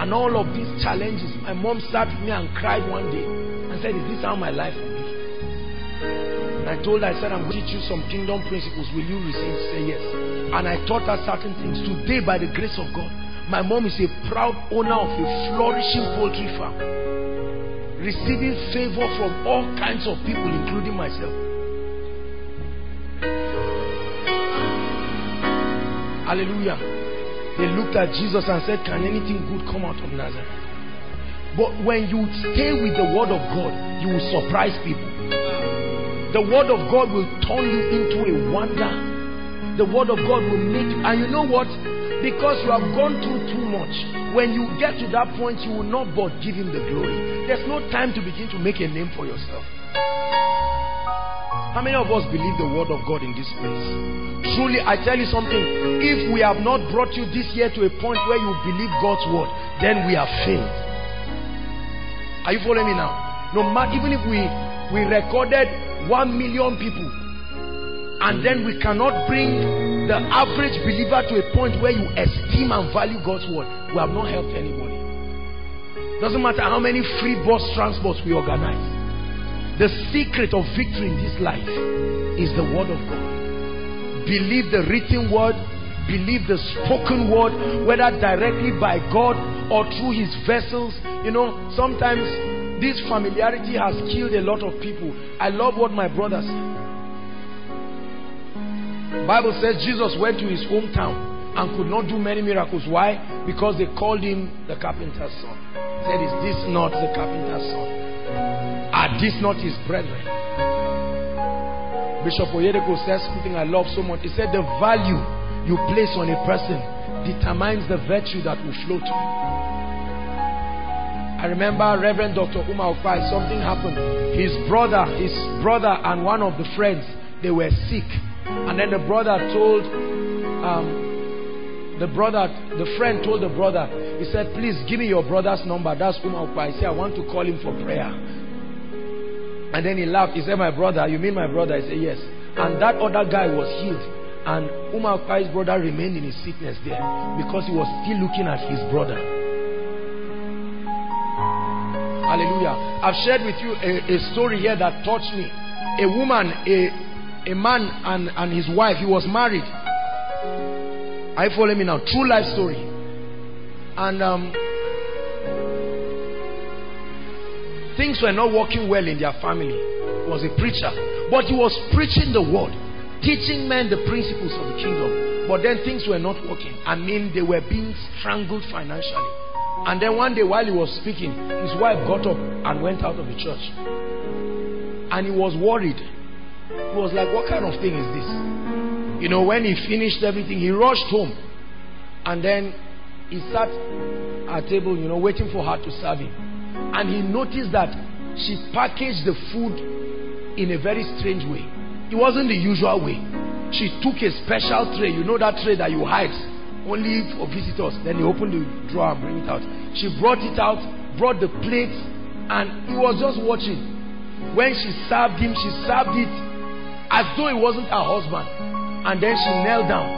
and all of these challenges, my mom sat with me and cried one day and said, Is this how my life will be? And I told her, I said, I'm going to teach you some kingdom principles. Will you receive? Say yes. And I taught her certain things. Today, by the grace of God, my mom is a proud owner of a flourishing poultry farm, receiving favor from all kinds of people, including myself. Hallelujah. They looked at Jesus and said, Can anything good come out of Nazareth? But when you stay with the word of God, you will surprise people. The word of God will turn you into a wonder. The word of God will make you, and you know what? Because you have gone through too much. When you get to that point, you will not but give him the glory. There's no time to begin to make a name for yourself. How many of us believe the word of God in this place? Truly, I tell you something. If we have not brought you this year to a point where you believe God's word, then we have failed. Are you following me now? No matter, even if we, we recorded one million people, and then we cannot bring the average believer to a point where you esteem and value God's word, we have not helped anybody. Doesn't matter how many free bus transports we organize. The secret of victory in this life is the word of God. Believe the written word, believe the spoken word, whether directly by God or through his vessels. You know, sometimes this familiarity has killed a lot of people. I love what my brother said. Bible says Jesus went to his hometown and could not do many miracles. Why? Because they called him the carpenter's son. Said, is this not the carpenter's son? Are these not his brethren? Bishop Oyedepo says something I love so much. He said, The value you place on a person determines the virtue that will flow to you. I remember Reverend Dr. Uma Ukpai, something happened. His brother, his brother and one of the friends, they were sick. And then the brother told, um, the brother, the friend told the brother, he said, please give me your brother's number. That's Uma Ukpai. He said, I want to call him for prayer. And then he laughed. He said, my brother, you mean my brother? I said, yes. And that other guy was healed. And Uma Ukpai's brother remained in his sickness there because he was still looking at his brother. Hallelujah. I've shared with you a, a story here that touched me. A woman, a, a man and, and his wife, he was married. Are you following me now? True life story. And um, things were not working well in their family. He was a preacher. But he was preaching the word, teaching men the principles of the kingdom. But then things were not working. I mean, they were being strangled financially. And then one day while he was speaking, his wife got up and went out of the church. And he was worried. He was like, what kind of thing is this? You know, when he finished everything, he rushed home. And then he sat at table, you know, waiting for her to serve him. And he noticed that she packaged the food in a very strange way. It wasn't the usual way. She took a special tray. You know that tray that you hide only for visitors. Then he opened the drawer and bring it out. She brought it out, brought the plate, and he was just watching. When she served him, she served it as though it wasn't her husband. And then she knelt down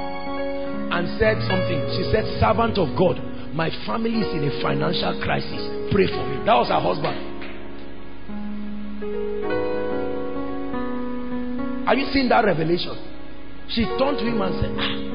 and said something. She said, Servant of God, my family is in a financial crisis. Pray for me. That was her husband. Have you seen that revelation? She turned to him and said, ah.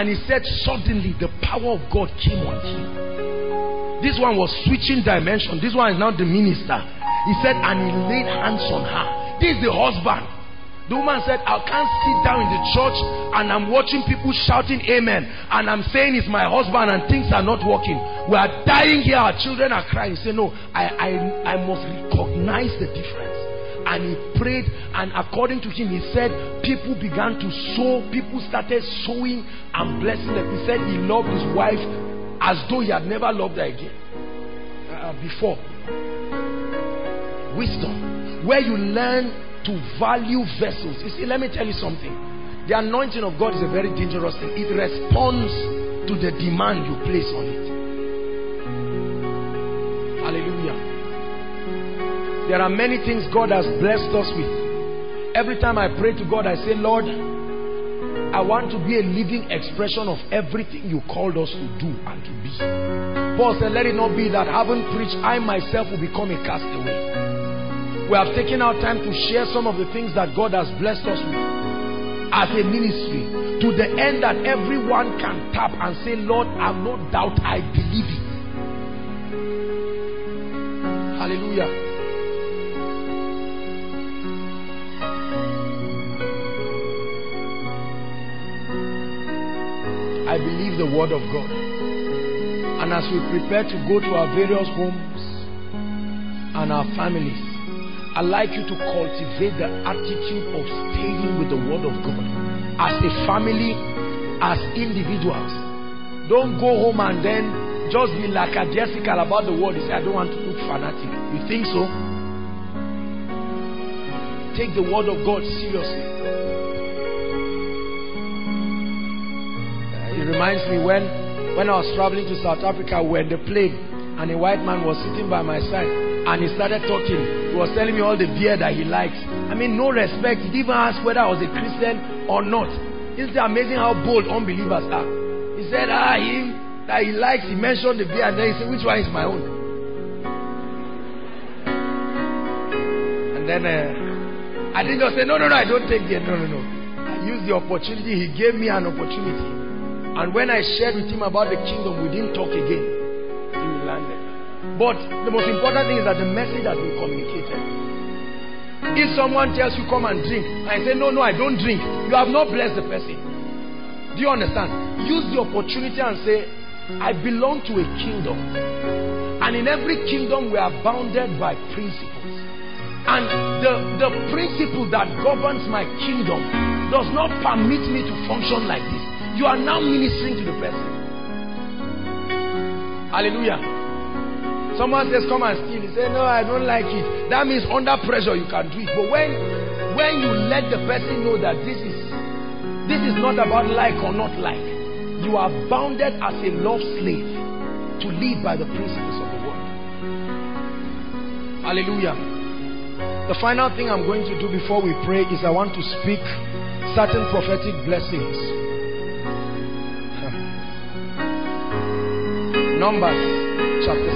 And he said, suddenly the power of God came on him. This one was switching dimension. This one is now the minister. He said, and he laid hands on her. This is the husband. The woman said, I can't sit down in the church and I'm watching people shouting amen. And I'm saying it's my husband and things are not working. We are dying here. Our children are crying. Say, no, I, I, I must recognize the difference and he prayed and according to him he said people began to sow people started sowing and blessing them he said he loved his wife as though he had never loved her again uh, before wisdom where you learn to value vessels you see let me tell you something the anointing of God is a very dangerous thing it responds to the demand you place on it hallelujah there are many things God has blessed us with. Every time I pray to God, I say, Lord, I want to be a living expression of everything you called us to do and to be. Paul said, let it not be that having preached, I myself will become a castaway. We have taken our time to share some of the things that God has blessed us with as a ministry to the end that everyone can tap and say, Lord, I have no doubt I believe it. Hallelujah. I believe the word of God. And as we prepare to go to our various homes and our families, I'd like you to cultivate the attitude of staying with the word of God. As a family, as individuals. Don't go home and then just be like a Jessica about the word. You say, I don't want to look fanatic. You think so? Take the word of God seriously. It reminds me when, when I was traveling to South Africa, we were in the plane and a white man was sitting by my side and he started talking. He was telling me all the beer that he likes. I mean, no respect. He didn't even ask whether I was a Christian or not. Isn't it amazing how bold unbelievers are? He said, ah, him that he likes, he mentioned the beer and then he said, which one is my own? And then uh, I didn't just say, no, no, no, I don't take beer. No, no, no. I used the opportunity. He gave me an opportunity. And when I shared with him about the kingdom, we didn't talk again. But the most important thing is that the message has been communicated. If someone tells you come and drink, and say, no, no, I don't drink, you have not blessed the person. Do you understand? Use the opportunity and say, I belong to a kingdom. And in every kingdom, we are bounded by principles. And the, the principle that governs my kingdom does not permit me to function like this. You are now ministering to the person. Hallelujah. Someone says, come and steal. You say, no, I don't like it. That means under pressure you can do it. But when, when you let the person know that this is, this is not about like or not like, you are bounded as a love slave to live by the principles of the word. Hallelujah. The final thing I'm going to do before we pray is I want to speak certain prophetic blessings. Numbers chapter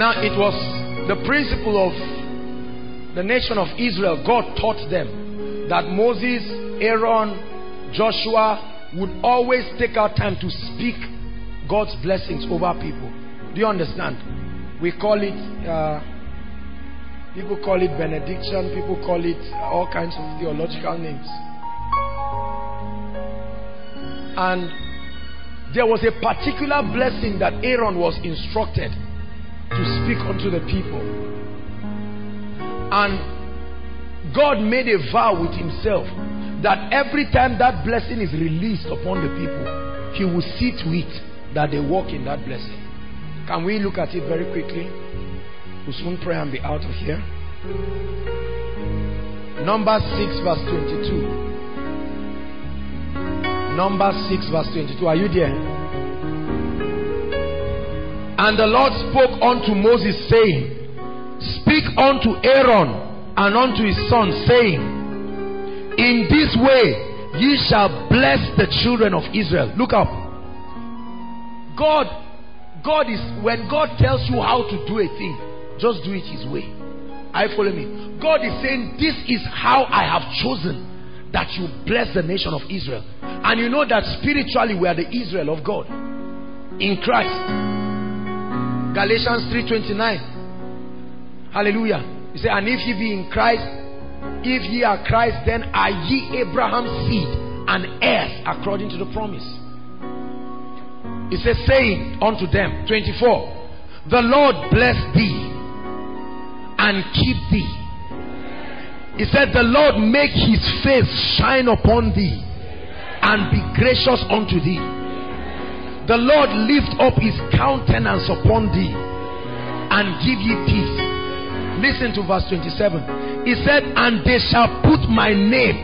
Now it was the principle of the nation of Israel. God taught them that Moses, Aaron, Joshua would always take out time to speak God's blessings over people. Do you understand? We call it, uh, people call it benediction, people call it all kinds of theological names. And there was a particular blessing that Aaron was instructed to speak unto the people. And God made a vow with himself that every time that blessing is released upon the people, he will see to it that they walk in that blessing. Can we look at it very quickly? We'll soon pray and be out of here. Number 6 verse 22. Number 6 verse 22. Are you there? And the Lord spoke unto Moses, saying, Speak unto Aaron and unto his son, saying, In this way ye shall bless the children of Israel. Look up. God, God is, when God tells you how to do a thing, just do it his way. I follow me. God is saying, This is how I have chosen that you bless the nation of Israel. And you know that spiritually we are the Israel of God in Christ. Galatians 3.29. Hallelujah. He said, and if ye be in Christ, if ye are Christ, then are ye Abraham's seed and heirs according to the promise. He says, saying unto them, 24, the Lord bless thee and keep thee. He said, the Lord make his face shine upon thee and be gracious unto thee. The Lord lift up his countenance upon thee and give ye peace. Listen to verse 27. He said, And they shall put my name,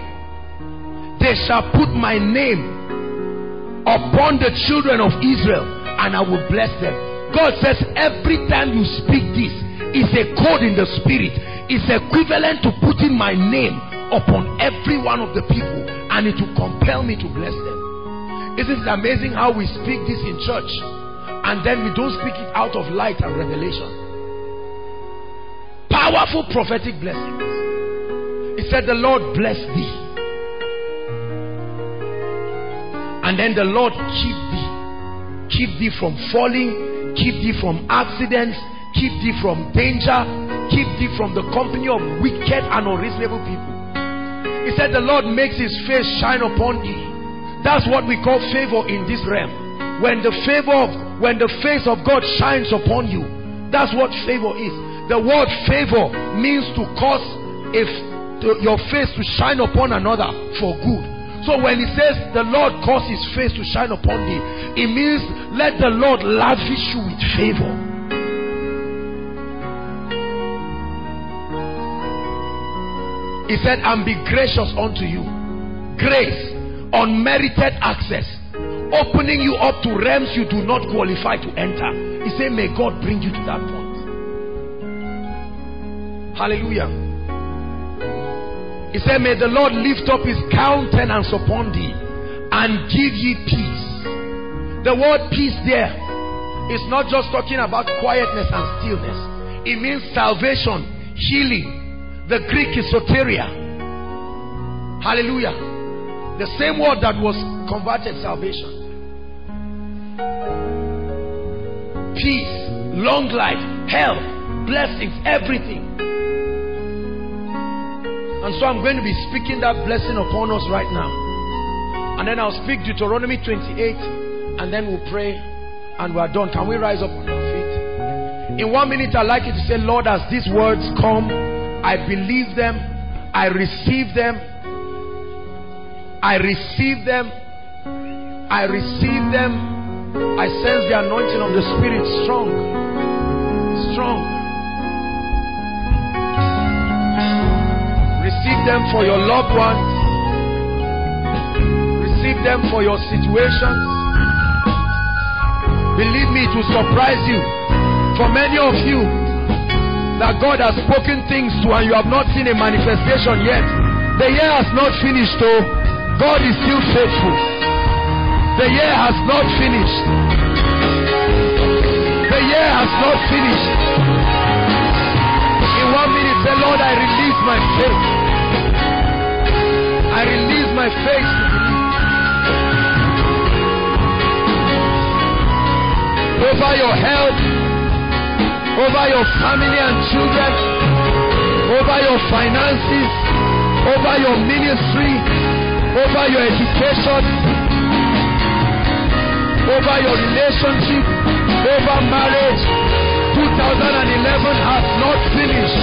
they shall put my name upon the children of Israel, and I will bless them. God says, Every time you speak this, it's a code in the spirit, it's equivalent to putting my name upon every one of the people, and it will compel me to bless them. Isn't it amazing how we speak this in church and then we don't speak it out of light and revelation? Powerful prophetic blessings. He said, The Lord bless thee. And then the Lord keep thee. Keep thee from falling, keep thee from accidents, keep thee from danger, keep thee from the company of wicked and unreasonable people. He said, The Lord makes his face shine upon thee that's what we call favor in this realm. When the favor of, when the face of God shines upon you, that's what favor is. The word favor means to cause if your face to shine upon another for good. So when he says the Lord cause his face to shine upon thee, it means let the Lord lavish you with favor. He said, and be gracious unto you. Grace unmerited access opening you up to realms you do not qualify to enter. He said may God bring you to that point. Hallelujah. He said may the Lord lift up his countenance upon thee and give ye peace. The word peace there is not just talking about quietness and stillness. It means salvation healing. The Greek is soteria. Hallelujah the same word that was converted salvation. Peace, long life, health, blessings, everything. And so I'm going to be speaking that blessing upon us right now. And then I'll speak Deuteronomy 28 and then we'll pray and we're done. Can we rise up on our feet? In one minute, I'd like you to say, Lord, as these words come, I believe them, I receive them, I receive them. I receive them. I sense the anointing of the Spirit strong. Strong. Receive them for your loved ones. Receive them for your situations. Believe me, it will surprise you. For many of you, that God has spoken things to and you have not seen a manifestation yet. The year has not finished though. God is still faithful. The year has not finished. The year has not finished. In one minute, say, Lord, I release my faith. I release my faith. Over your health, over your family and children, over your finances, over your ministry, over your education, over your relationship, over marriage. 2011 has not finished.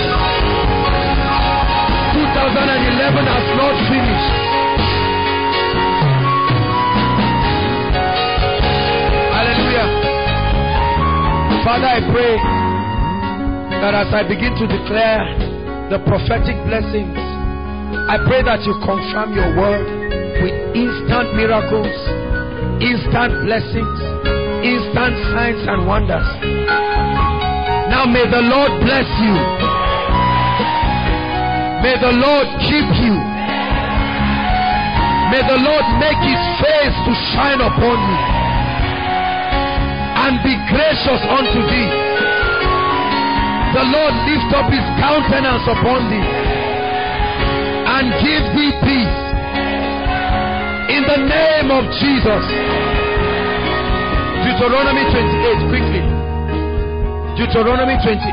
2011 has not finished. Hallelujah. Father, I pray that as I begin to declare the prophetic blessings, I pray that you confirm your word with instant miracles, instant blessings, instant signs and wonders. Now may the Lord bless you. May the Lord keep you. May the Lord make his face to shine upon you and be gracious unto thee. The Lord lift up his countenance upon thee and give thee peace. In the name of Jesus. Deuteronomy 28, quickly. Deuteronomy 28.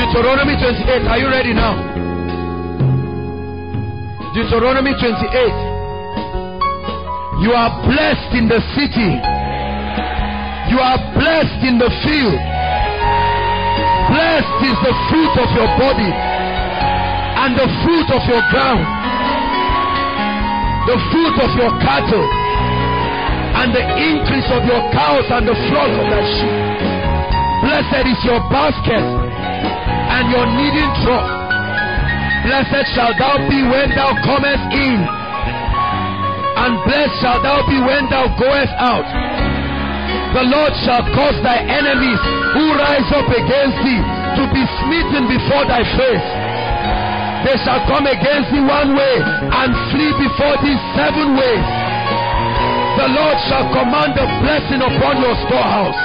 Deuteronomy 28. Are you ready now? Deuteronomy 28. You are blessed in the city. You are blessed in the field. Blessed is the fruit of your body and the fruit of your ground, the fruit of your cattle, and the increase of your cows and the flock of thy sheep. Blessed is your basket and your kneading trough. Blessed shalt thou be when thou comest in, and blessed shalt thou be when thou goest out. The Lord shall cause thy enemies who rise up against thee to be smitten before thy face. They shall come against thee one way and flee before thee seven ways. The Lord shall command a blessing upon your storehouse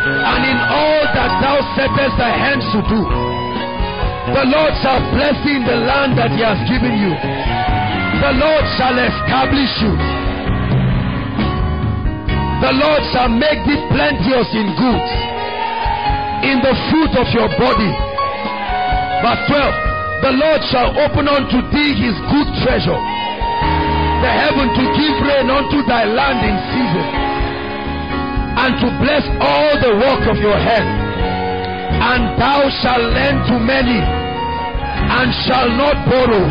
and in all that thou settest thy hands to do. The Lord shall bless thee in the land that he has given you. The Lord shall establish you. The Lord shall make thee plenteous in goods, in the fruit of your body. Verse 12 The Lord shall open unto thee his good treasure, the heaven to give rain unto thy land in season, and to bless all the work of your hand. And thou shalt lend to many, and shall not borrow.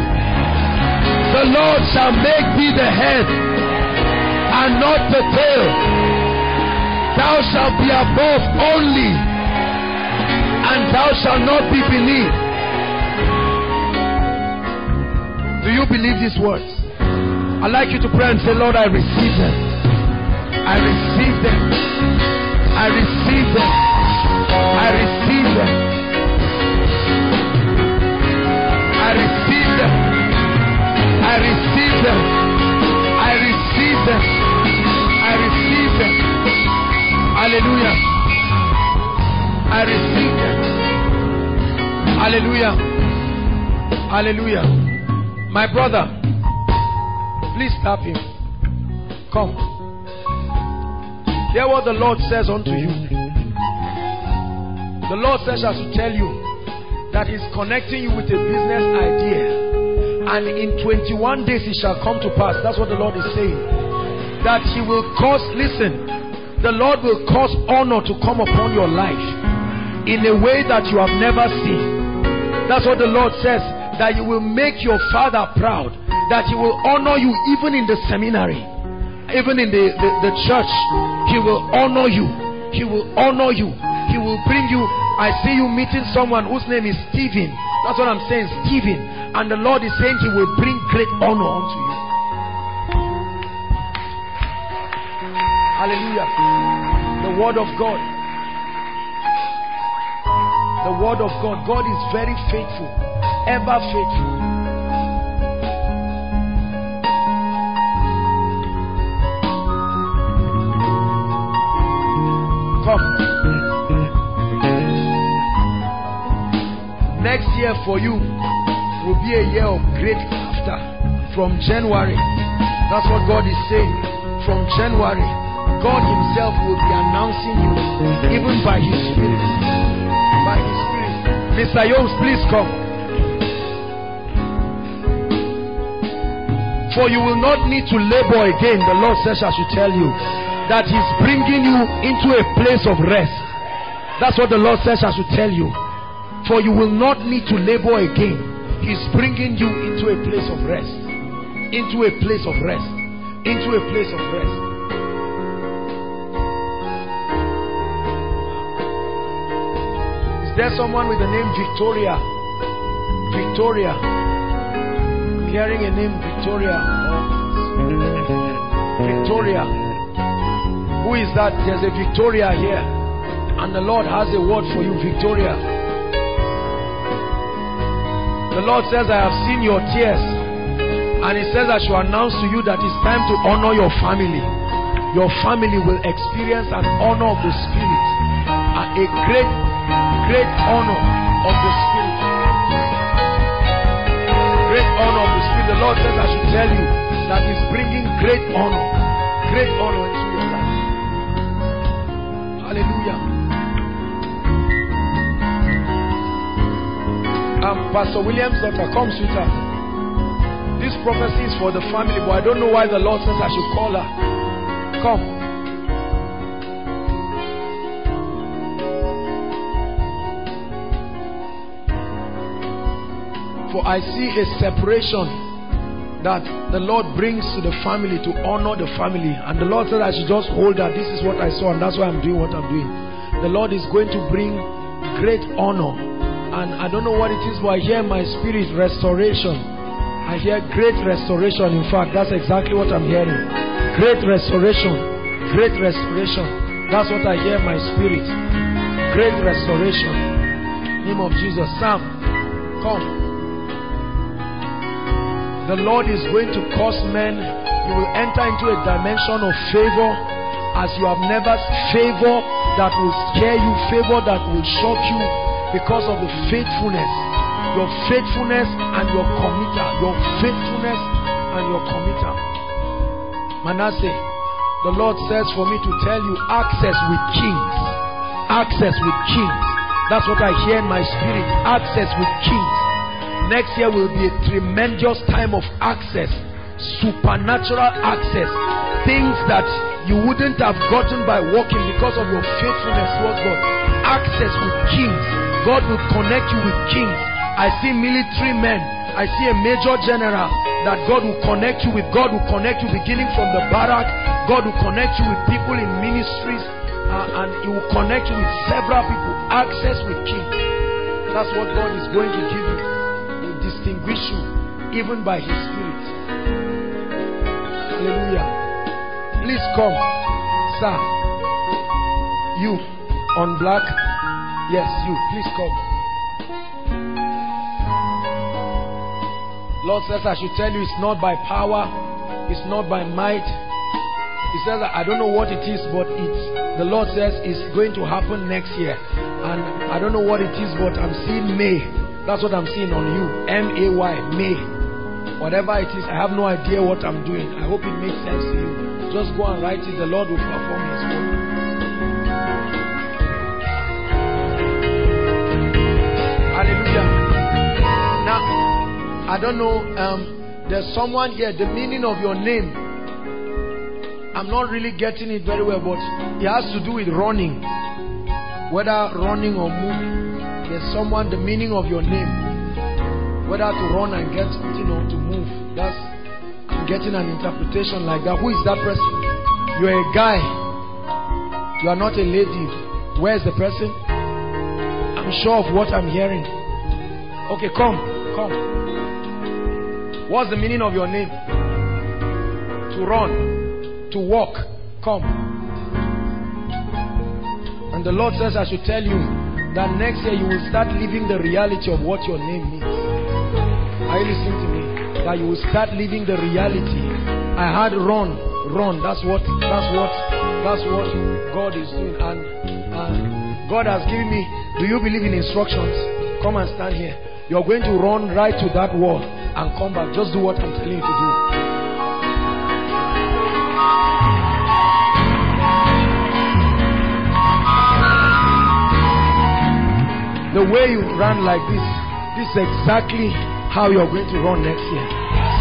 The Lord shall make thee the head, and not the tail. Thou shalt be above only, and thou shalt not be beneath. Do you believe these words? I'd like you to pray and say, Lord, I receive them. I receive them. I receive them. I receive them. I receive them. I receive them. I receive them. Hallelujah. I receive them. Hallelujah. Hallelujah. My brother, please tap him. Come. Hear what the Lord says unto you. The Lord says, I should tell you that He's connecting you with a business idea. And in 21 days it shall come to pass. That's what the Lord is saying. That He will cause, listen, The Lord will cause honor to come upon your life in a way that you have never seen. That's what the Lord says that you will make your father proud, that he will honor you even in the seminary, even in the, the, the church. He will honor you. He will honor you. He will bring you. I see you meeting someone whose name is Stephen. That's what I'm saying, Stephen. And the Lord is saying He will bring great honor unto you. Hallelujah. The word of God. The word of God. God is very faithful, ever faithful. Come. Next year for you will be a year of great laughter from January. That's what God is saying. From January, God Himself will be announcing you, even by His Spirit. By His Spirit. Mr. Yost, please come. For you will not need to labor again, the Lord says, I should tell you, that He's bringing you into a place of rest. That's what the Lord says, I should tell you. For you will not need to labor again. He's bringing you into a place of rest. Into a place of rest. Into a place of rest. There someone with the name Victoria? Victoria. Hearing a name Victoria. Victoria. Who is that? There's a Victoria here. And the Lord has a word for you, Victoria. The Lord says, I have seen your tears. And He says, I should announce to you that it's time to honor your family. Your family will experience an honor of the Spirit. A great, great honor of the Spirit. Great honor of the Spirit. The Lord says, I should tell you that He's bringing great honor. Great honor into your life. Hallelujah. Um, Pastor William's daughter, come, sweetheart. This prophecy is for the family, but I don't know why the Lord says I should call her. Come. I see a separation that the Lord brings to the family to honor the family. And the Lord said I should just hold that. This is what I saw, and that's why I'm doing what I'm doing. The Lord is going to bring great honor. And I don't know what it is, but I hear my spirit restoration. I hear great restoration. In fact, that's exactly what I'm hearing. Great restoration. Great restoration. That's what I hear my spirit. Great restoration. Name of Jesus. Sam, come. The Lord is going to cause men, you will enter into a dimension of favor as you have never favor that will scare you, favor that will shock you because of the faithfulness. Your faithfulness and your committer. Your faithfulness and your committer. Manasseh, the Lord says for me to tell you access with kings. Access with kings. That's what I hear in my spirit. Access with kings. Next year will be a tremendous time of access, supernatural access, things that you wouldn't have gotten by walking because of your faithfulness towards God. Access with kings. God will connect you with kings. I see military men. I see a major general that God will connect you with. God will connect you beginning from the barrack. God will connect you with people in ministries. Uh, and He will connect you with several people. Access with kings. That's what God is going to give you distinguish you even by his spirit. Hallelujah. Please come, sir. You on black. Yes, you. Please come. Lord says, I should tell you it's not by power, it's not by might. He says, I don't know what it is, but it's the Lord says it's going to happen next year. And I don't know what it is, but I'm seeing May. That's what I'm seeing on you. M A Y, May. Whatever it is, I have no idea what I'm doing. I hope it makes sense to you. Just go and write it. The Lord will perform His work. Hallelujah. Now, I don't know. Um, there's someone here. The meaning of your name. I'm not really getting it very well, but it has to do with running. Whether running or moving. There's someone, the meaning of your name. Whether to run and get, something or to move. That's I'm getting an interpretation like that. Who is that person? You're a guy. You are not a lady. Where is the person? I'm sure of what I'm hearing. Okay, come, come. What's the meaning of your name? To run, to walk. Come. And the Lord says, I should tell you that next year you will start living the reality of what your name means. Are you listening to me? That you will start living the reality. I had run, run. That's what, that's what, that's what God is doing. And, and God has given me. Do you believe in instructions? Come and stand here. You're going to run right to that wall and come back. Just do what I'm telling you to do. The way you run like this, this is exactly how you're going to run next year.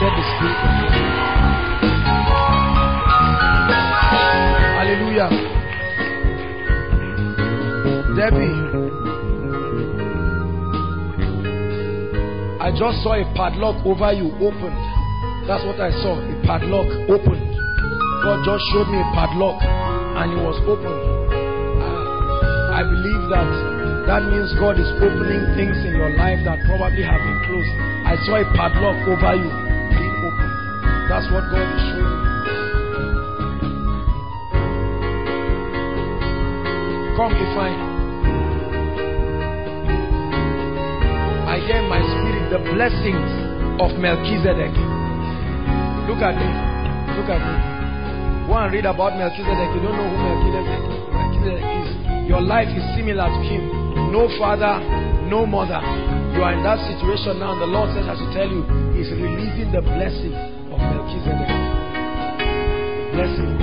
Said the Spirit. Hallelujah. Debbie, I just saw a padlock over you opened. That's what I saw. A padlock opened. God just showed me a padlock and it was opened. Uh, I believe that that means God is opening things in your life that probably have been closed. I saw a padlock over you being open. That's what God is showing me. Come, if I I hear my spirit the blessings of Melchizedek. Look at me. Look at me. Go and read about Melchizedek. You don't know who Melchizedek is. Your life is similar to him. No father, no mother. You are in that situation now. And the Lord says, I should tell you, He's releasing the blessing of Melchizedek. Blessing.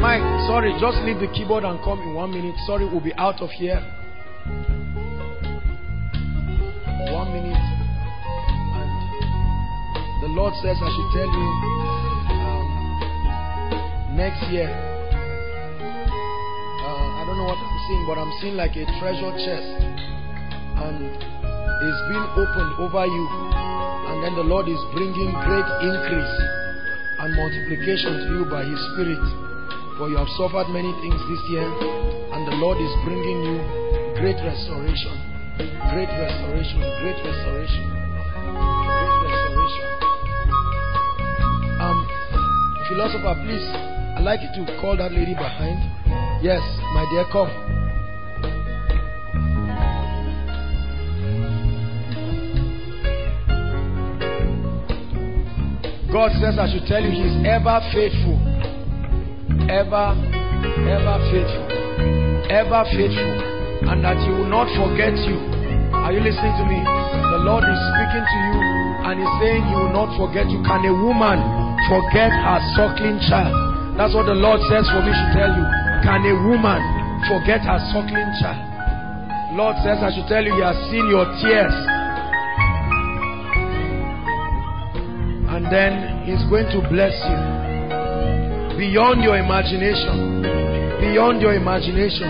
Mike, sorry, just leave the keyboard and come in one minute. Sorry, we'll be out of here. One minute. And the Lord says, I should tell you, next year, uh, I don't know what I'm seeing, but I'm seeing like a treasure chest. And it's being opened over you. And then the Lord is bringing great increase and multiplication to you by His Spirit. For you have suffered many things this year, and the Lord is bringing you great restoration. Great restoration. Great restoration. Great restoration. Um, philosopher, please, I'd like you to call that lady behind. Yes, my dear, come. God says I should tell you He's ever faithful. Ever, ever faithful. Ever faithful. And that He will not forget you. Are you listening to me? The Lord is speaking to you and He's saying He will not forget you. Can a woman forget her suckling child? That's what the Lord says for me to tell you. Can a woman forget her suckling child? Lord says I should tell you He has seen your tears. and then He's going to bless you beyond your imagination. Beyond your imagination.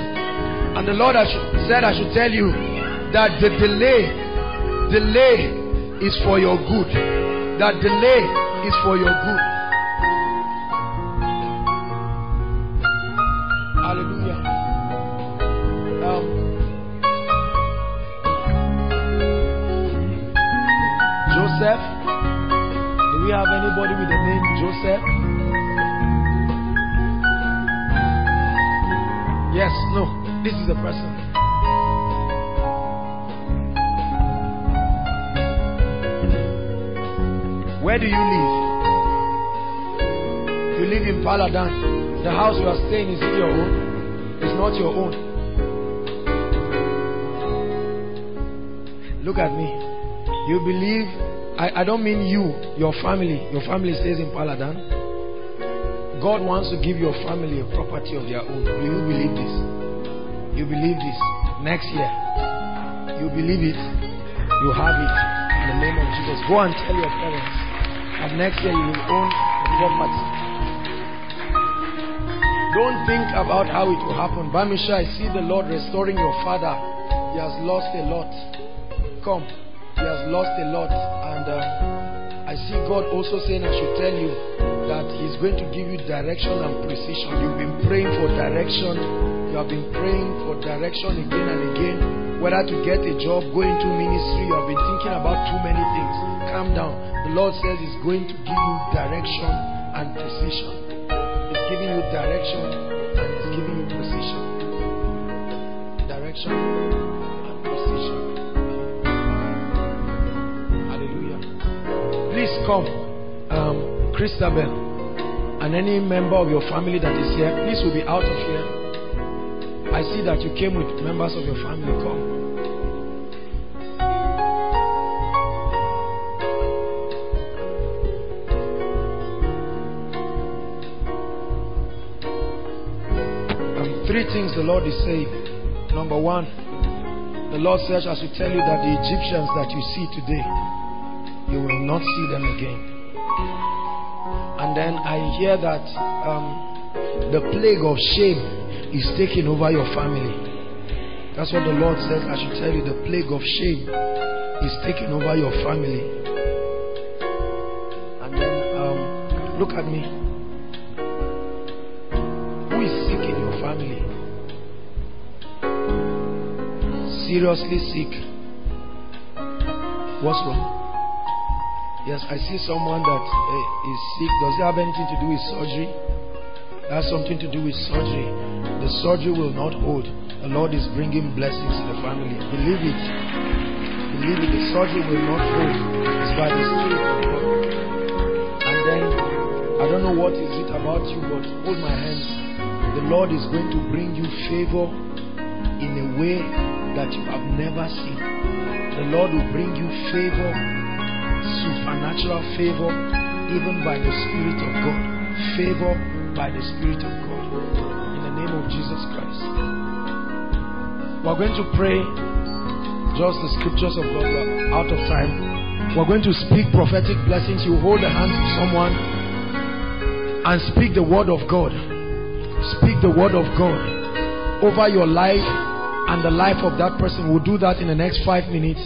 And the Lord has said, I should tell you that the delay, delay is for your good. That delay is for your good. Paladan. The house you are staying is your own? It's not your own. Look at me. You believe I, I don't mean you, your family. Your family stays in Paladan. God wants to give your family a property of their own. Do you believe this? You believe this? Next year. You believe it? You have it in the name of Jesus. Go and tell your parents. And next year you will own a property. Don't think about how it will happen. Bamisha, I see the Lord restoring your father. He has lost a lot. Come. He has lost a lot. And uh, I see God also saying, I should tell you that He's going to give you direction and precision. You've been praying for direction. You have been praying for direction again and again. Whether to get a job, go into ministry, you have been thinking about too many things. Calm down. The Lord says He's going to give you direction and precision. Giving you direction and He's giving you precision. Direction and precision. Hallelujah. Please come. Um, Christabel and any member of your family that is here, please will be out of here. I see that you came with members of your family. Come. The Lord is saying. Number one, the Lord says, I should tell you that the Egyptians that you see today, you will not see them again. And then I hear that um, the plague of shame is taking over your family. That's what the Lord says. I should tell you the plague of shame is taking over your family. And then um, look at me. Who is sick in your family? Seriously sick. What's wrong? Yes, I see someone that uh, is sick. Does it have anything to do with surgery? It has something to do with surgery. The surgery will not hold. The Lord is bringing blessings to the family. Believe it. Believe it. The surgery will not hold. It's by the Spirit of God. And then, I don't know what is it about you, but hold my hands. The Lord is going to bring you favor in a way that you have never seen. The Lord will bring you favor supernatural favor even by the Spirit of God. Favor by the Spirit of God. In the name of Jesus Christ. We're going to pray just the scriptures of God. We're out of time. We're going to speak prophetic blessings. You hold the hands of someone and speak the word of God. Speak the word of God over your life and the life of that person. We'll do that in the next five minutes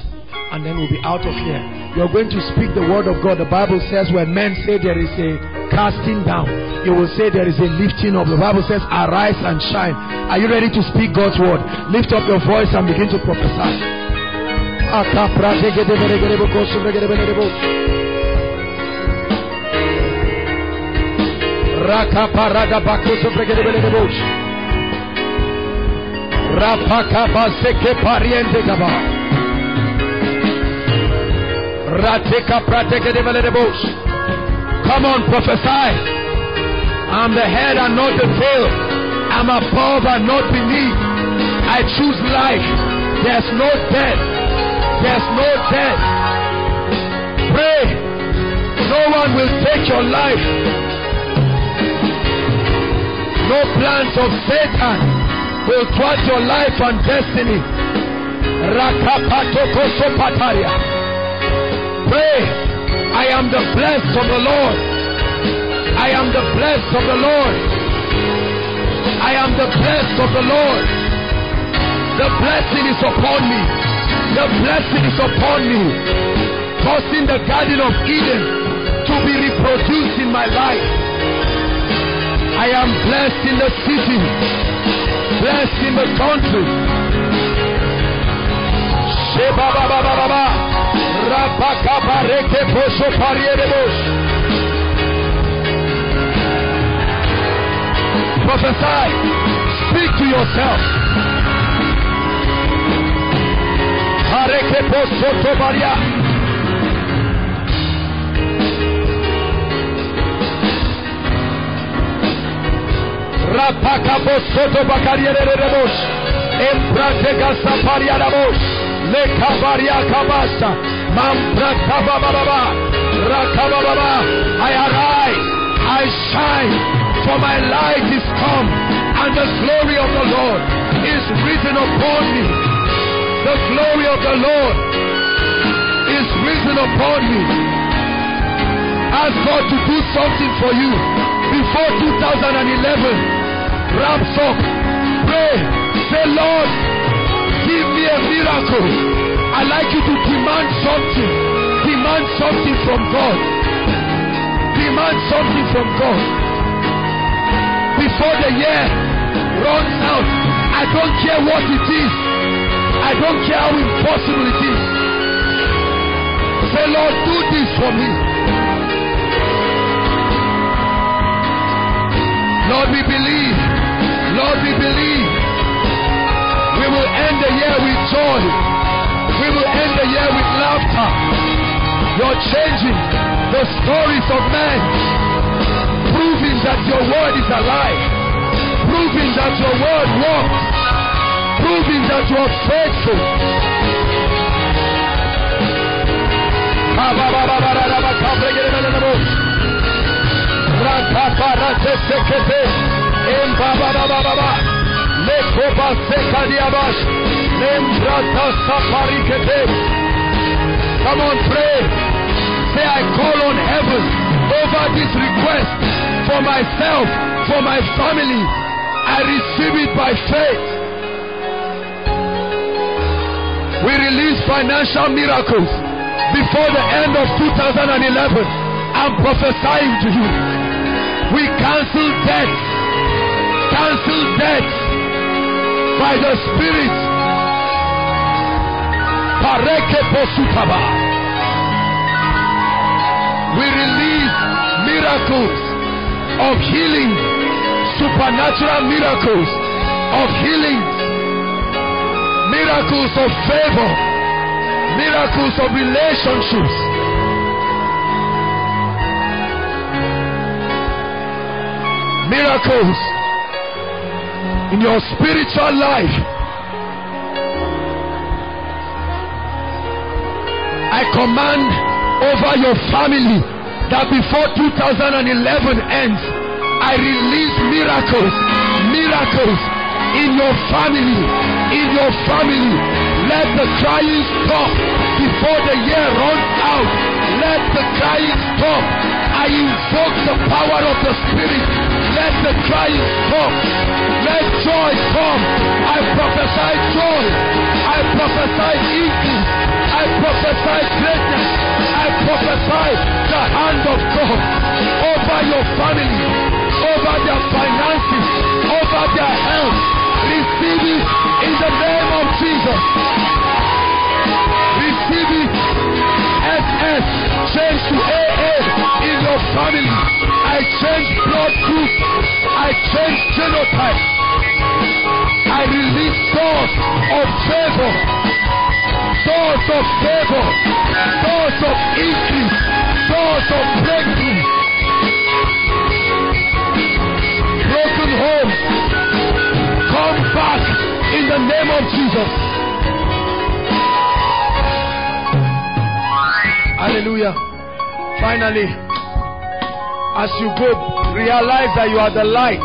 and then we'll be out of here. You're going to speak the word of God. The Bible says when men say there is a casting down, you will say there is a lifting up. The Bible says arise and shine. Are you ready to speak God's word? Lift up your voice and begin to prophesy. Rakaparada bakoso bregedebelebosh. Rapakaba seke pariente gaba. Rateka pratekedebelebosh. Come on, prophesy. I'm the head and not the tail. I'm above and not beneath. I choose life. There's no death. There's no death. Pray. No one will take your life. No plans of Satan will thwart your life and destiny. Pray. I am the blessed of the Lord. I am the blessed of the Lord. I am the blessed of the Lord. The blessing is upon me. The blessing is upon me. Causing the Garden of Eden to be reproduced in my life. I am blessed in the city, blessed in the country. Sheba ba ba ba ba ba. Rapaka bareke posho parierebos. Prophesy. Speak to yourself. Hareke posho tobaria. Rapaka I arise. I shine. For my light is come. And the glory of the Lord is risen upon me. The glory of the Lord is risen upon me. Ask God to do something for you before 2011 wraps up. Pray. Say, Lord, give me a miracle. I like you to demand something. Demand something from God. Demand something from God. Before the year runs out, I don't care what it is. I don't care how impossible it is. Say, Lord, do this for me. Lord, we believe. Lord, we believe. We will end the year with joy. We will end the year with laughter. You're changing the stories of men, proving that your word is alive, proving that your word works, proving that you are faithful. Come on, pray. Say, I call on heaven over this request for myself, for my family. I receive it by faith. We release financial miracles before the end of 2011. I'm prophesying to you. We cancel death. Cancel death by the Spirit. Pareke. We release miracles of healing, supernatural miracles of healing, miracles of favor, miracles of relationships. Miracles in your spiritual life. I command over your family that before 2011 ends, I release miracles, miracles in your family, in your family. Let the crying stop before the year runs out. Let the crying stop. I invoke the power of the Spirit. Let the crying stop. Let joy come. I prophesy joy. I prophesy increase. I prophesy greatness. I prophesy the hand of God over your family, over their finances, over their health. Receive it in the name of Jesus. Receive it. SS change to AA in your family. I change blood group. I change genotype. I release doors of favor. Doors of favor. Doors of increase. Doors of breakthrough. Broken homes. Come back in the name of Jesus. Hallelujah. Finally, as you go, realize that you are the light.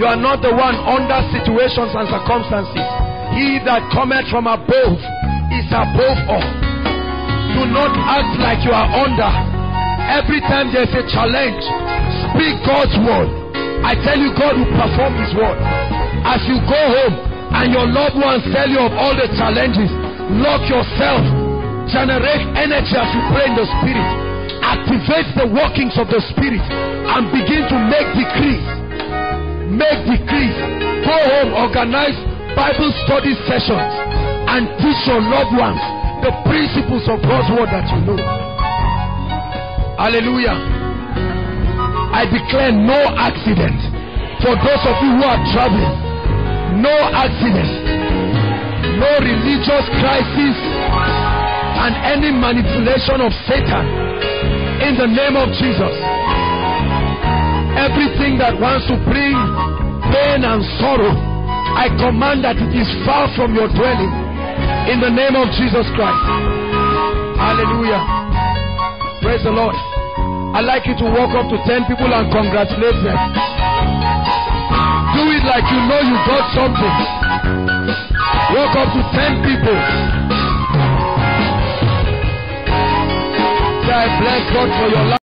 You are not the one under situations and circumstances. He that cometh from above is above all. Do not act like you are under. Every time there's a challenge, speak God's word. I tell you, God will perform His word. As you go home and your loved ones tell you of all the challenges, lock yourself generate energy as you pray in the spirit. Activate the workings of the spirit and begin to make decrees. Make decrees. Go home organize bible study sessions and teach your loved ones the principles of god's word that you know. Hallelujah. I declare no accident. For those of you who are traveling no accident. No religious crisis and any manipulation of Satan in the name of Jesus. Everything that wants to bring pain and sorrow, I command that it is far from your dwelling in the name of Jesus Christ. Hallelujah. Praise the Lord. I'd like you to walk up to 10 people and congratulate them. Do it like you know you got something. Walk up to 10 people. I bless God for your life.